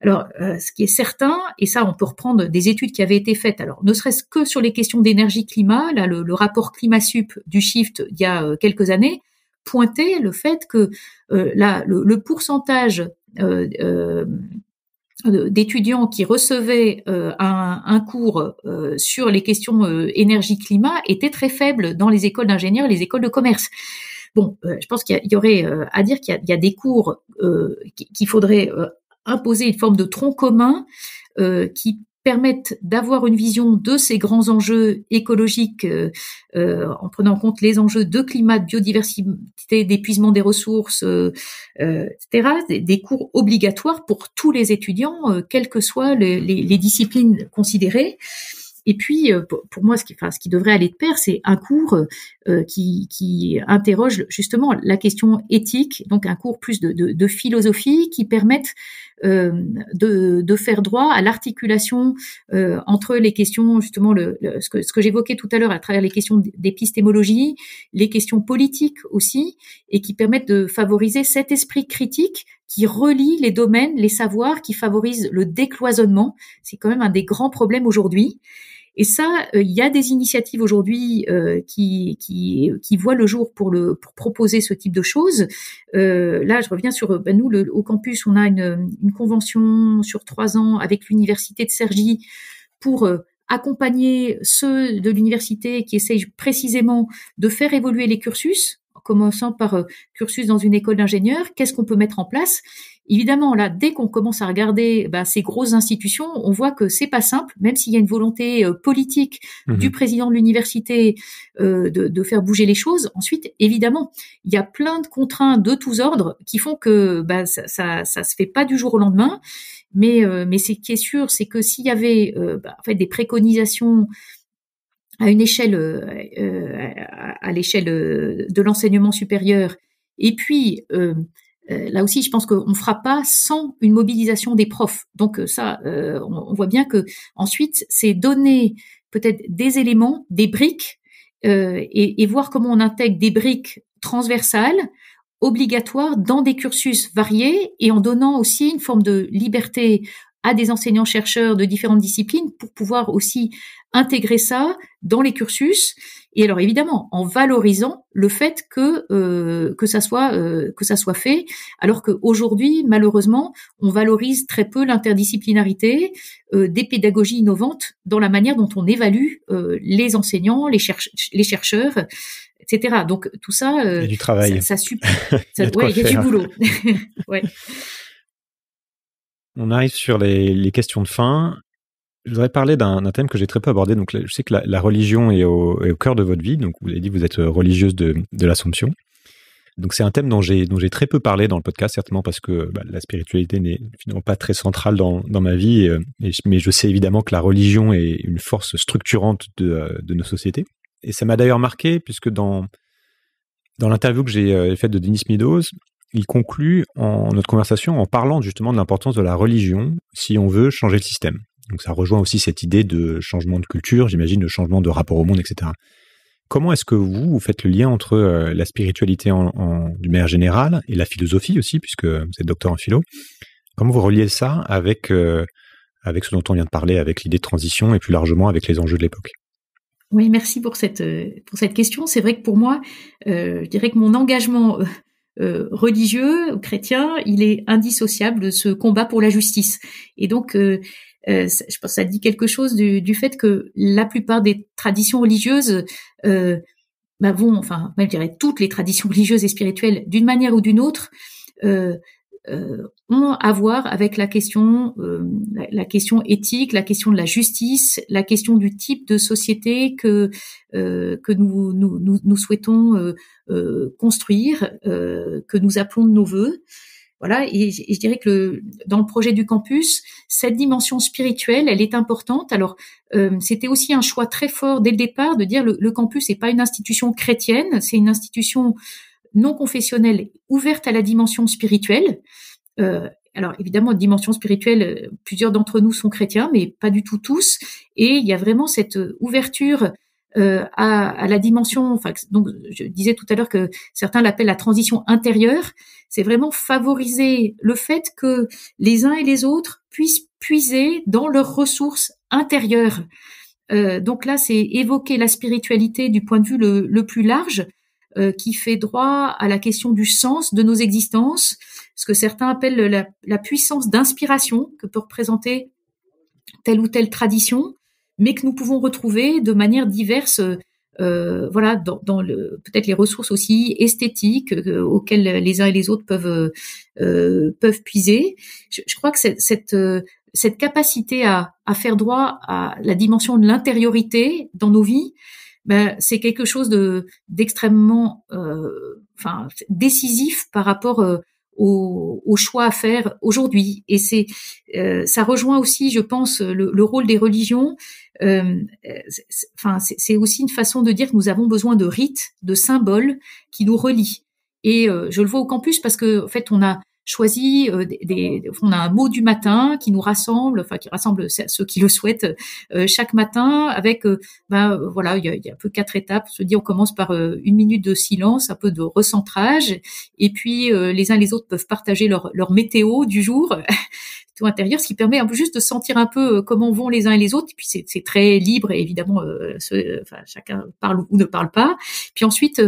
Speaker 8: Alors, euh, ce qui est certain, et ça, on peut reprendre des études qui avaient été faites, alors ne serait-ce que sur les questions d'énergie-climat, là, le, le rapport ClimaSup du Shift il y a euh, quelques années pointait le fait que euh, là, le, pourcentage euh, d'étudiants qui recevaient euh, un, cours euh, sur les questions euh, énergie-climat était très faible dans les écoles d'ingénieurs et les écoles de commerce. Bon, je pense qu'il y, aurait à dire qu'il y, y, a des cours qu'il faudrait imposer une forme de tronc commun qui permettent d'avoir une vision de ces grands enjeux écologiques euh, euh, en prenant en compte les enjeux de climat, de biodiversité, d'épuisement des ressources, euh, etc. Des, cours obligatoires pour tous les étudiants, quelles que soient les disciplines considérées. Et puis, euh, pour moi, ce qui, enfin, ce qui devrait aller de pair, c'est un cours euh, qui, qui, interroge justement la question éthique, donc un cours plus de, de, de philosophie qui permette euh, de, de, faire droit à l'articulation euh, entre les questions, justement, le, ce que, ce que j'évoquais tout à l'heure à travers les questions d'épistémologie, les questions politiques aussi, et qui permettent de favoriser cet esprit critique qui relie les domaines, les savoirs, qui favorise le décloisonnement. C'est quand même un des grands problèmes aujourd'hui. Et ça, euh, il y a des initiatives aujourd'hui euh, qui, voient le jour pour, proposer ce type de choses. Euh, là, je reviens sur ben nous, le, au campus, on a une, une convention sur trois ans avec l'université de Cergy pour accompagner ceux de l'université qui essayent précisément de faire évoluer les cursus commençant par euh, cursus dans une école d'ingénieur, qu'est-ce qu'on peut mettre en place? Évidemment, là, dès qu'on commence à regarder bah, ces grosses institutions, on voit que c'est pas simple, même s'il y a une volonté euh, politique mmh du président de l'université euh, de, de, faire bouger les choses. Ensuite, évidemment, il y a plein de contraintes de tous ordres qui font que bah, ça, ça, ça se fait pas du jour au lendemain. Mais, euh, mais ce qui est sûr, c'est que s'il y avait bah, en fait des préconisations à une échelle, euh, à l'échelle de l'enseignement supérieur. Et puis, euh, euh, là aussi, je pense qu'on ne fera pas sans une mobilisation des profs. Donc ça, on, voit bien que ensuite, c'est donner peut-être des éléments, des briques, et, et, voir comment on intègre des briques transversales, obligatoires, dans des cursus variés, et en donnant aussi une forme de liberté à des enseignants-chercheurs de différentes disciplines pour pouvoir aussi intégrer ça dans les cursus. Et alors évidemment, en valorisant le fait que euh, que ça soit euh, que ça soit fait, alors qu'aujourd'hui, malheureusement, on valorise très peu l'interdisciplinarité euh, des pédagogies innovantes dans la manière dont on évalue euh, les enseignants, les, les chercheurs, etc. Donc tout ça,
Speaker 1: il y a du travail.
Speaker 8: ça, ça, ça ouais, il y a du boulot. ouais.
Speaker 1: On arrive sur les, questions de fin. Je voudrais parler d'un thème que j'ai très peu abordé. Donc, je sais que la, religion est au, cœur de votre vie. Donc, vous avez dit vous êtes religieuse de, l'Assomption. Donc, c'est un thème dont j'ai très peu parlé dans le podcast, certainement parce que bah, la spiritualité n'est finalement pas très centrale dans, ma vie. Et, mais je sais évidemment que la religion est une force structurante de, de nos sociétés. Et ça m'a d'ailleurs marqué puisque dans l'interview que j'ai euh, faite de Denis Meadows, il conclut en notre conversation en parlant justement de l'importance de la religion si on veut changer le système. Donc ça rejoint aussi cette idée de changement de culture, j'imagine, de changement de rapport au monde, etc. Comment est-ce que vous, vous faites le lien entre euh, la spiritualité en, en, manière générale et la philosophie aussi, puisque vous êtes docteur en philo? Comment vous reliez ça avec, euh, avec ce dont on vient de parler, avec l'idée de transition et plus largement avec les enjeux de l'époque?
Speaker 8: Oui, merci pour cette, euh, pour cette question. C'est vrai que pour moi, je dirais que mon engagement euh, religieux, chrétien, il est indissociable de ce combat pour la justice. Et donc, euh, euh, je pense que ça dit quelque chose du, du, fait que la plupart des traditions religieuses bah vont, enfin, je dirais toutes les traditions religieuses et spirituelles, d'une manière ou d'une autre, euh, ont à voir avec la question, euh, la, question éthique, la question de la justice, la question du type de société que euh, que nous nous, nous, nous souhaitons construire, que nous appelons de nos voeux. Voilà, et, je dirais que le, dans le projet du campus, cette dimension spirituelle, elle est importante. Alors, c'était aussi un choix très fort dès le départ de dire le, le campus n'est pas une institution chrétienne, c'est une institution non confessionnelle ouverte à la dimension spirituelle. Euh, alors évidemment, dimension spirituelle, euh, plusieurs d'entre nous sont chrétiens, mais pas du tout tous. Et il y a vraiment cette ouverture euh, à, à, la dimension. Enfin, donc je disais tout à l'heure que certains l'appellent la transition intérieure. C'est vraiment favoriser le fait que les uns et les autres puissent puiser dans leurs ressources intérieures. Euh, donc là, c'est évoquer la spiritualité du point de vue le, le plus large, euh, qui fait droit à la question du sens de nos existences, ce que certains appellent la, puissance d'inspiration que peut représenter telle ou telle tradition, mais que nous pouvons retrouver de manière diverse. Euh, voilà, dans, le, peut-être les ressources aussi esthétiques euh, auxquelles les uns et les autres peuvent euh, peuvent puiser. Je, je, crois que cette cette, cette capacité à, à faire droit à la dimension de l'intériorité dans nos vies, ben, c'est quelque chose de d'extrêmement, euh, enfin décisif par rapport euh, au, au, choix à faire aujourd'hui. Et c'est, euh, ça rejoint aussi, je pense, le, le rôle des religions. Euh, enfin, c'est aussi une façon de dire que nous avons besoin de rites, de symboles qui nous relient. Et euh, je le vois au campus parce que, en fait, on a choisi euh, des, on a un mot du matin qui nous rassemble, enfin qui rassemble ceux qui le souhaitent euh, chaque matin avec, euh, ben voilà, il y a, y a un peu quatre étapes. On se dit, on commence par une minute de silence, un peu de recentrage, et puis les uns les autres peuvent partager leur, leur météo du jour. tout intérieur, ce qui permet un peu juste de sentir un peu comment vont les uns et les autres. Et puis c'est très libre, et évidemment, enfin, chacun parle ou ne parle pas. Puis ensuite,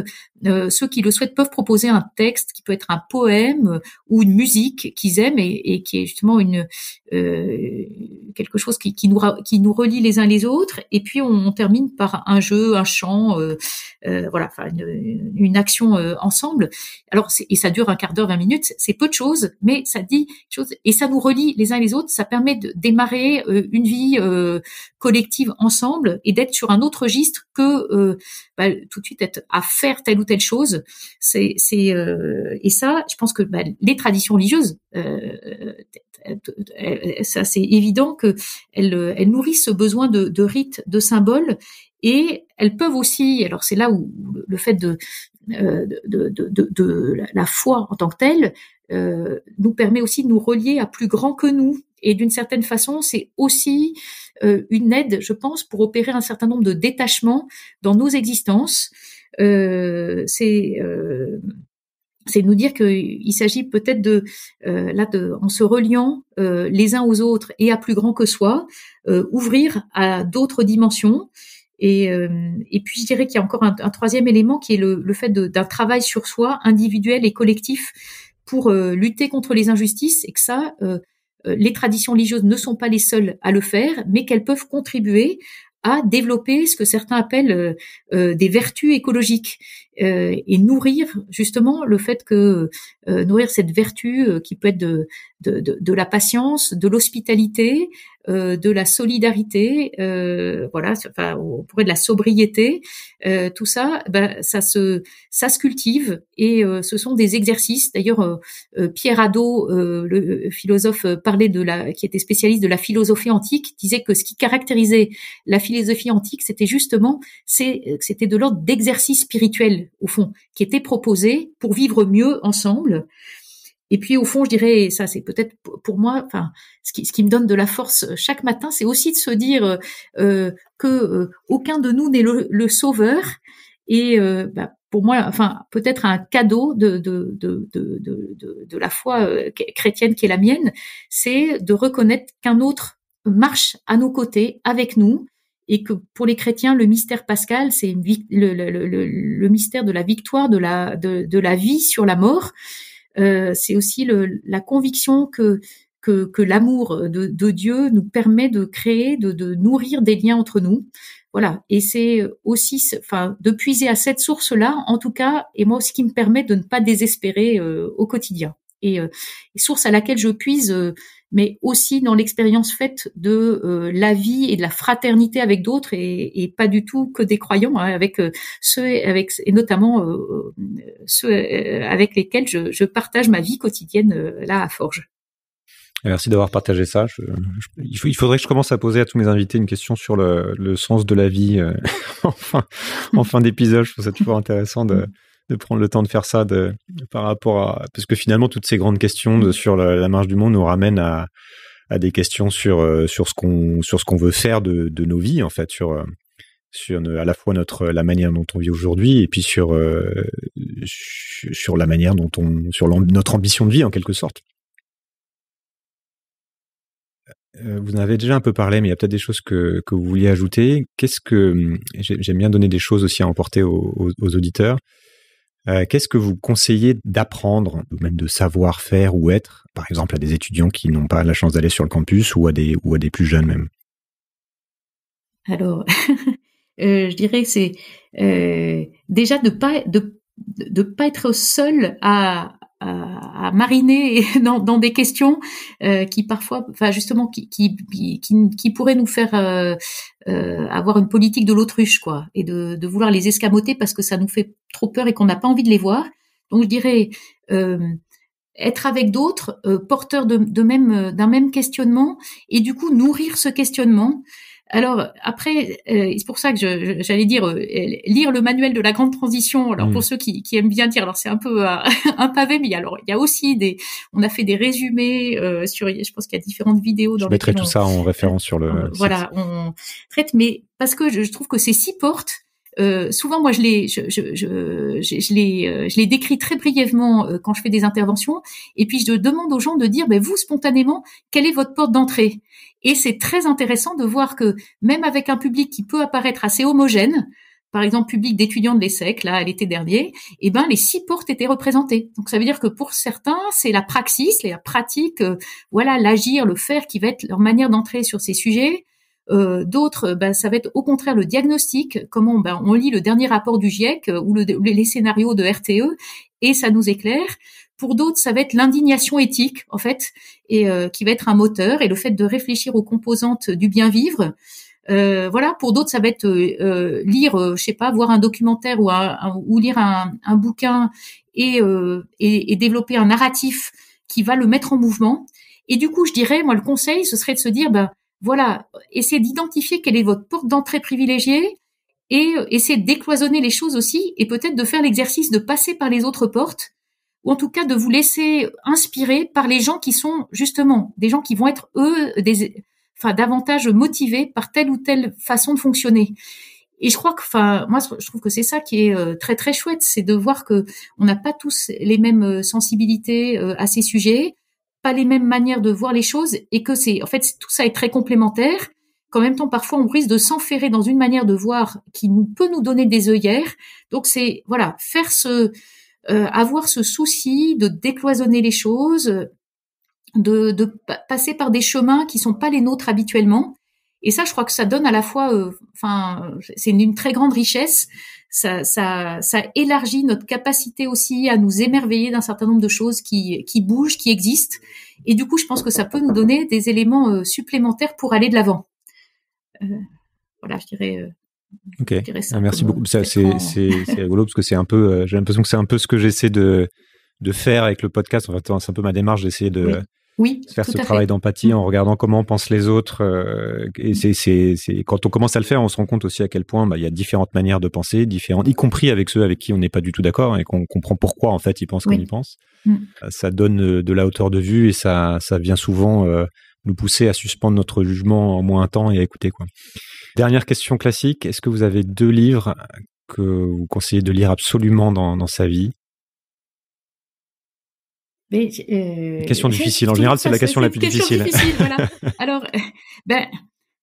Speaker 8: euh, ceux qui le souhaitent peuvent proposer un texte qui peut être un poème euh, ou une musique qu'ils aiment et, et, qui est justement une euh, quelque chose qui, qui, nous qui nous relie les uns les autres. Et puis on, on termine par un jeu, un chant, euh, euh voilà, une, une, action ensemble. Alors et ça dure un quart d'heure, vingt minutes. C'est peu de choses, mais ça dit chose et ça nous relie les uns les autres. Ça permet de démarrer une vie collective ensemble et d'être sur un autre registre que bah, tout de suite être à faire telle ou telle chose. C'est, c'est euh, et ça, je pense que bah, les traditions religieuses, euh, ça c'est évident que elles, nourrissent ce besoin de, de rites, de symboles, et elles peuvent aussi. Alors c'est là où le fait de euh, de, la foi en tant que telle euh, nous permet aussi de nous relier à plus grand que nous. Et d'une certaine façon, c'est aussi euh, une aide, je pense, pour opérer un certain nombre de détachements dans nos existences. Euh, c'est euh, c'est nous dire qu'il s'agit peut-être de là de, en se reliant les uns aux autres et à plus grand que soi, ouvrir à d'autres dimensions. Et, et puis je dirais qu'il y a encore un, troisième élément qui est le, le fait d'un travail sur soi individuel et collectif pour lutter contre les injustices et que ça, euh, les traditions religieuses ne sont pas les seules à le faire, mais qu'elles peuvent contribuer à développer ce que certains appellent euh, euh, des vertus écologiques et nourrir justement le fait que nourrir cette vertu qui peut être de, de la patience, de l'hospitalité, euh, de la solidarité, euh, voilà, enfin, on pourrait de la sobriété, euh, tout ça, ben, ça se, ça se cultive et ce sont des exercices. D'ailleurs, Pierre Hadot, le philosophe, parlait de la, qui était spécialiste de la philosophie antique, disait que ce qui caractérisait la philosophie antique, c'était justement, c'était de l'ordre d'exercice spirituel au fond, qui était proposé pour vivre mieux ensemble. Et puis au fond, je dirais, ça c'est peut-être pour moi, enfin, ce qui, ce qui me donne de la force euh, chaque matin, c'est aussi de se dire euh, euh que euh, aucun de nous n'est le, sauveur. Et euh, bah, pour moi, enfin, peut-être un cadeau de, de, de, de, de la foi chrétienne qui est la mienne, c'est de reconnaître qu'un autre marche à nos côtés, avec nous, et que pour les chrétiens, le mystère pascal, c'est le, le, le, le, mystère de la victoire de la, de la vie sur la mort. Euh, c'est aussi le, la conviction que que, que l'amour de, de, Dieu nous permet de créer, de, de, nourrir des liens entre nous. Voilà. Et c'est aussi, enfin, de puiser à cette source-là, en tout cas, et moi, ce qui me permet de ne pas désespérer euh, au quotidien. et, source à laquelle je puise mais aussi dans l'expérience faite de euh, la vie et de la fraternité avec d'autres et, et, pas du tout que des croyants, hein, avec euh, ceux avec et notamment euh, ceux avec lesquels je, je, partage ma vie quotidienne là à Forge.
Speaker 1: Merci d'avoir partagé ça. Je, il, faut, il, faudrait que je commence à poser à tous mes invités une question sur le, le sens de la vie en fin, en fin d'épisode. Je trouve ça toujours intéressant de, de prendre le temps de faire ça de, par rapport à parce que finalement toutes ces grandes questions sur la, marge du monde nous ramènent à, à des questions sur euh, sur ce qu'on veut faire de, de nos vies en fait sur euh, sur à la fois notre la manière dont on vit aujourd'hui et puis sur euh, sur la manière dont on sur notre ambition de vie en quelque sorte. Vous en avez déjà un peu parlé, mais il y a peut-être des choses que, que vous vouliez ajouter. Qu'est-ce que j'aime bien donner des choses aussi à emporter aux auditeurs. Euh, qu'est-ce que vous conseillez d'apprendre, ou même de savoir faire ou être, par exemple à des étudiants qui n'ont pas la chance d'aller sur le campus ou à des plus jeunes même?
Speaker 8: Alors, euh, je dirais c'est euh, déjà de pas de pas être seul à, à, mariner dans, des questions euh, qui parfois, enfin justement, qui, qui, qui, pourraient nous faire euh, euh, avoir une politique de l'autruche, quoi, et de, vouloir les escamoter parce que ça nous fait trop peur et qu'on n'a pas envie de les voir. Donc je dirais être avec d'autres porteurs de même d'un même questionnement et du coup nourrir ce questionnement alors après, euh, c'est pour ça que j'allais dire euh, lire le manuel de la grande transition. Alors pour mm. ceux qui, aiment bien dire, alors c'est un peu euh, un pavé, mais alors il y a aussi des, on a fait des résumés sur, je pense qu'il y a différentes vidéos.
Speaker 1: Dans je mettrai tout ça en référence sur le.
Speaker 8: voilà, on traite, mais parce que je, trouve que ces six portes euh, souvent, moi, je les, je, je, je, je les, je les décris très brièvement quand je fais des interventions, et puis je demande aux gens de dire, ben, vous spontanément, quelle est votre porte d'entrée? Et c'est très intéressant de voir que même avec un public qui peut apparaître assez homogène, par exemple public d'étudiants de l'ESSEC, là, l'été dernier, eh ben, les six portes étaient représentées. Donc, ça veut dire que pour certains, c'est la praxis, la pratique, euh, voilà, l'agir, le faire qui va être leur manière d'entrer sur ces sujets. Euh, D'autres, ben, ça va être au contraire le diagnostic, comment ben, on lit le dernier rapport du GIEC euh, ou le, les scénarios de RTE, et ça nous éclaire. Pour d'autres, ça va être l'indignation éthique, en fait, et euh, qui va être un moteur, et le fait de réfléchir aux composantes du bien vivre. Euh, voilà. Pour d'autres, ça va être euh, lire, je sais pas, voir un documentaire ou, lire un, bouquin et, et, développer un narratif qui va le mettre en mouvement. Et du coup, je dirais, moi, le conseil, ce serait de se dire, ben voilà, essayez d'identifier quelle est votre porte d'entrée privilégiée et essayez de décloisonner les choses aussi et peut-être de faire l'exercice de passer par les autres portes ou en tout cas de vous laisser inspirer par les gens qui sont justement des gens qui vont être eux des enfin davantage motivés par telle ou telle façon de fonctionner. Et je crois que, enfin, moi, je trouve que c'est ça qui est euh, très très chouette, c'est de voir que on n'a pas tous les mêmes euh, sensibilités euh, à ces sujets, pas les mêmes manières de voir les choses, et que c'est, en fait, tout ça est très complémentaire. Qu'en même temps, parfois, on risque de s'enferrer dans une manière de voir qui nous peut nous donner des œillères. Donc, c'est voilà, faire ce avoir ce souci de décloisonner les choses, de, de, passer par des chemins qui sont pas les nôtres habituellement. Et ça, je crois que ça donne à la fois, euh, enfin, c'est une, très grande richesse. Ça, ça, ça élargit notre capacité aussi à nous émerveiller d'un certain nombre de choses qui, qui bougent, qui existent. Et du coup, je pense que ça peut nous donner des éléments euh, supplémentaires pour aller de l'avant. voilà, je dirais
Speaker 1: Ok, ah, merci beaucoup. Ça, c'est, rigolo parce que c'est un peu, euh, j'ai l'impression que c'est un peu ce que j'essaie de, de faire avec le podcast. En fait, c'est un peu ma démarche d'essayer de
Speaker 8: oui.
Speaker 1: faire ce travail d'empathie en regardant comment pensent les autres. Euh, et c'est, c'est, quand on commence à le faire, on se rend compte aussi à quel point bah, il y a différentes manières de penser, différentes, y compris avec ceux avec qui on n'est pas du tout d'accord et qu'on comprend pourquoi en fait ils pensent comme ils pensent. Mm. Ça donne euh, de la hauteur de vue et ça, ça vient souvent nous pousser à suspendre notre jugement en moins temps et à écouter quoi. Dernière question classique, est-ce que vous avez deux livres que vous conseillez de lire absolument dans, sa vie?
Speaker 8: Mais, euh,
Speaker 1: question difficile. En général, c'est la question la plus difficile. difficile
Speaker 8: voilà. Alors, ben,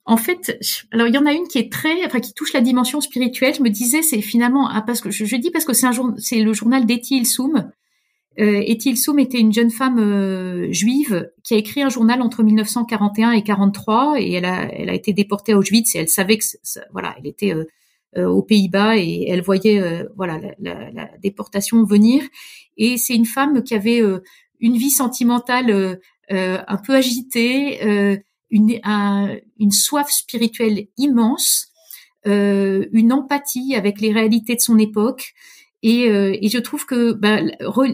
Speaker 8: en fait, alors il y en a une qui est très, enfin qui touche la dimension spirituelle. Je me disais, c'est finalement, ah, parce que je, dis parce que c'est un jour, c'est le journal d'Eti Ilsoum, euh, Ethel Soum était une jeune femme euh, juive qui a écrit un journal entre 1941 et 43 et elle a, elle a été déportée à Auschwitz et elle savait que voilà, elle était euh, euh, aux Pays-Bas et elle voyait voilà la, la, la, déportation venir et c'est une femme qui avait une vie sentimentale un peu agitée, une, une soif spirituelle immense, une empathie avec les réalités de son époque. Et, et je trouve que bah,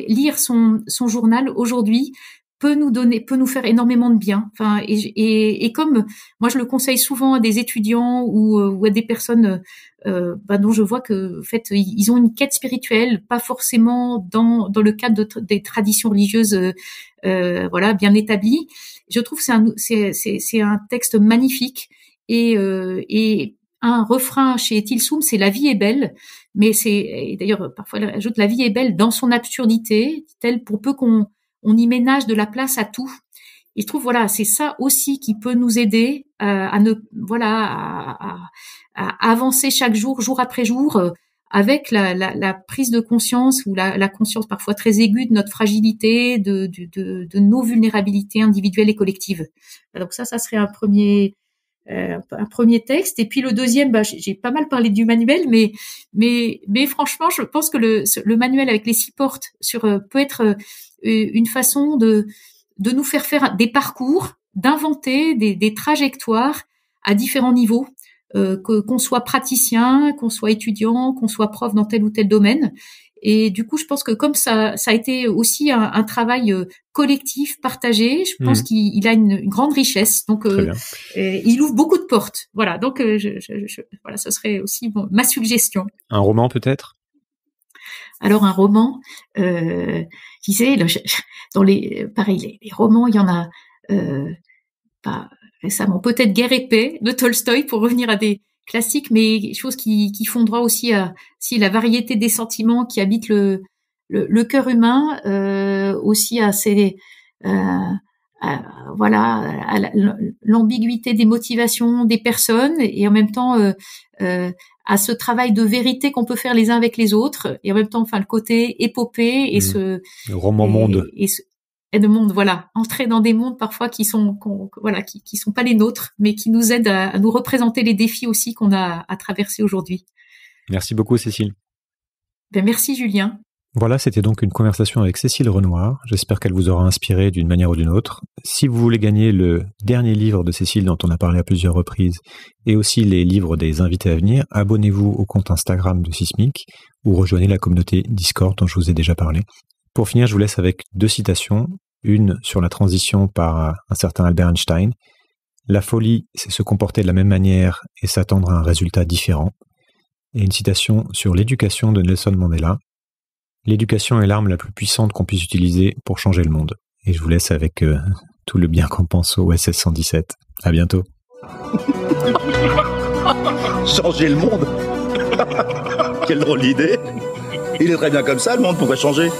Speaker 8: lire son, son journal aujourd'hui peut nous donner, peut nous faire énormément de bien. Enfin, et, et, et, comme moi je le conseille souvent à des étudiants ou, ou à des personnes euh, bah, dont je vois que, en fait, ils ont une quête spirituelle, pas forcément dans dans le cadre de, des traditions religieuses, euh, euh, voilà, bien établies. Je trouve c'est un c'est c'est un texte magnifique et euh, et un refrain chez Tilsoum, c'est la vie est belle, mais c'est d'ailleurs parfois elle ajoute la vie est belle dans son absurdité, telle pour peu qu'on on y ménage de la place à tout. Et je trouve voilà, c'est ça aussi qui peut nous aider euh, à ne voilà à, à, avancer chaque jour, jour après jour, euh, avec la, la, la, prise de conscience ou la, la, conscience parfois très aiguë de notre fragilité, de, de, de, de, nos vulnérabilités individuelles et collectives. Donc ça, ça serait un premier un premier texte. Et puis le deuxième, bah, j'ai pas mal parlé du manuel, mais franchement, je pense que le, manuel avec les six portes sur peut être une façon de, nous faire faire des parcours, d'inventer des, trajectoires à différents niveaux, euh, qu'on soit praticien, qu'on soit étudiant, qu'on soit prof dans tel ou tel domaine. Et du coup, je pense que comme ça, ça a été aussi un, un travail euh, collectif, partagé, je pense mmh. qu'il a une, une, grande richesse. Donc, euh, il ouvre beaucoup de portes. Voilà. Donc, euh, je, je, je, voilà, ce serait aussi ma suggestion.
Speaker 1: Un roman peut-être?
Speaker 8: Alors un roman, euh, disais, dans les, pareil, les, romans, il y en a euh, pas récemment, peut-être Guerre et paix de Tolstoï pour revenir à des classiques, mais choses qui, qui font droit aussi à si la variété des sentiments qui habitent le, le, cœur humain, euh, aussi à ces euh, voilà à l'ambiguïté des motivations des personnes et en même temps euh, euh, à ce travail de vérité qu'on peut faire les uns avec les autres et en même temps enfin le côté épopée et mmh. ce
Speaker 1: le roman monde
Speaker 8: et, ce, et de monde voilà entrer dans des mondes parfois qui sont voilà qui, qui sont pas les nôtres mais qui nous aident à, à nous représenter les défis aussi qu'on a à traverser aujourd'hui.
Speaker 1: Merci beaucoup Cécile.
Speaker 8: Ben merci Julien.
Speaker 1: Voilà, c'était donc une conversation avec Cécile Renoir. J'espère qu'elle vous aura inspiré d'une manière ou d'une autre. Si vous voulez gagner le dernier livre de Cécile dont on a parlé à plusieurs reprises et aussi les livres des invités à venir, abonnez-vous au compte Instagram de Sismic ou rejoignez la communauté Discord dont je vous ai déjà parlé. Pour finir, je vous laisse avec deux citations. Une sur la transition par un certain Albert Einstein. La folie, c'est se comporter de la même manière et s'attendre à un résultat différent. Et une citation sur l'éducation de Nelson Mandela. L'éducation est l'arme la plus puissante qu'on puisse utiliser pour changer le monde. Et je vous laisse avec euh, tout le bien qu'on pense au SS 117. À bientôt.
Speaker 9: changer le monde? Quelle drôle d'idée Il est très bien comme ça, le monde, pourquoi changer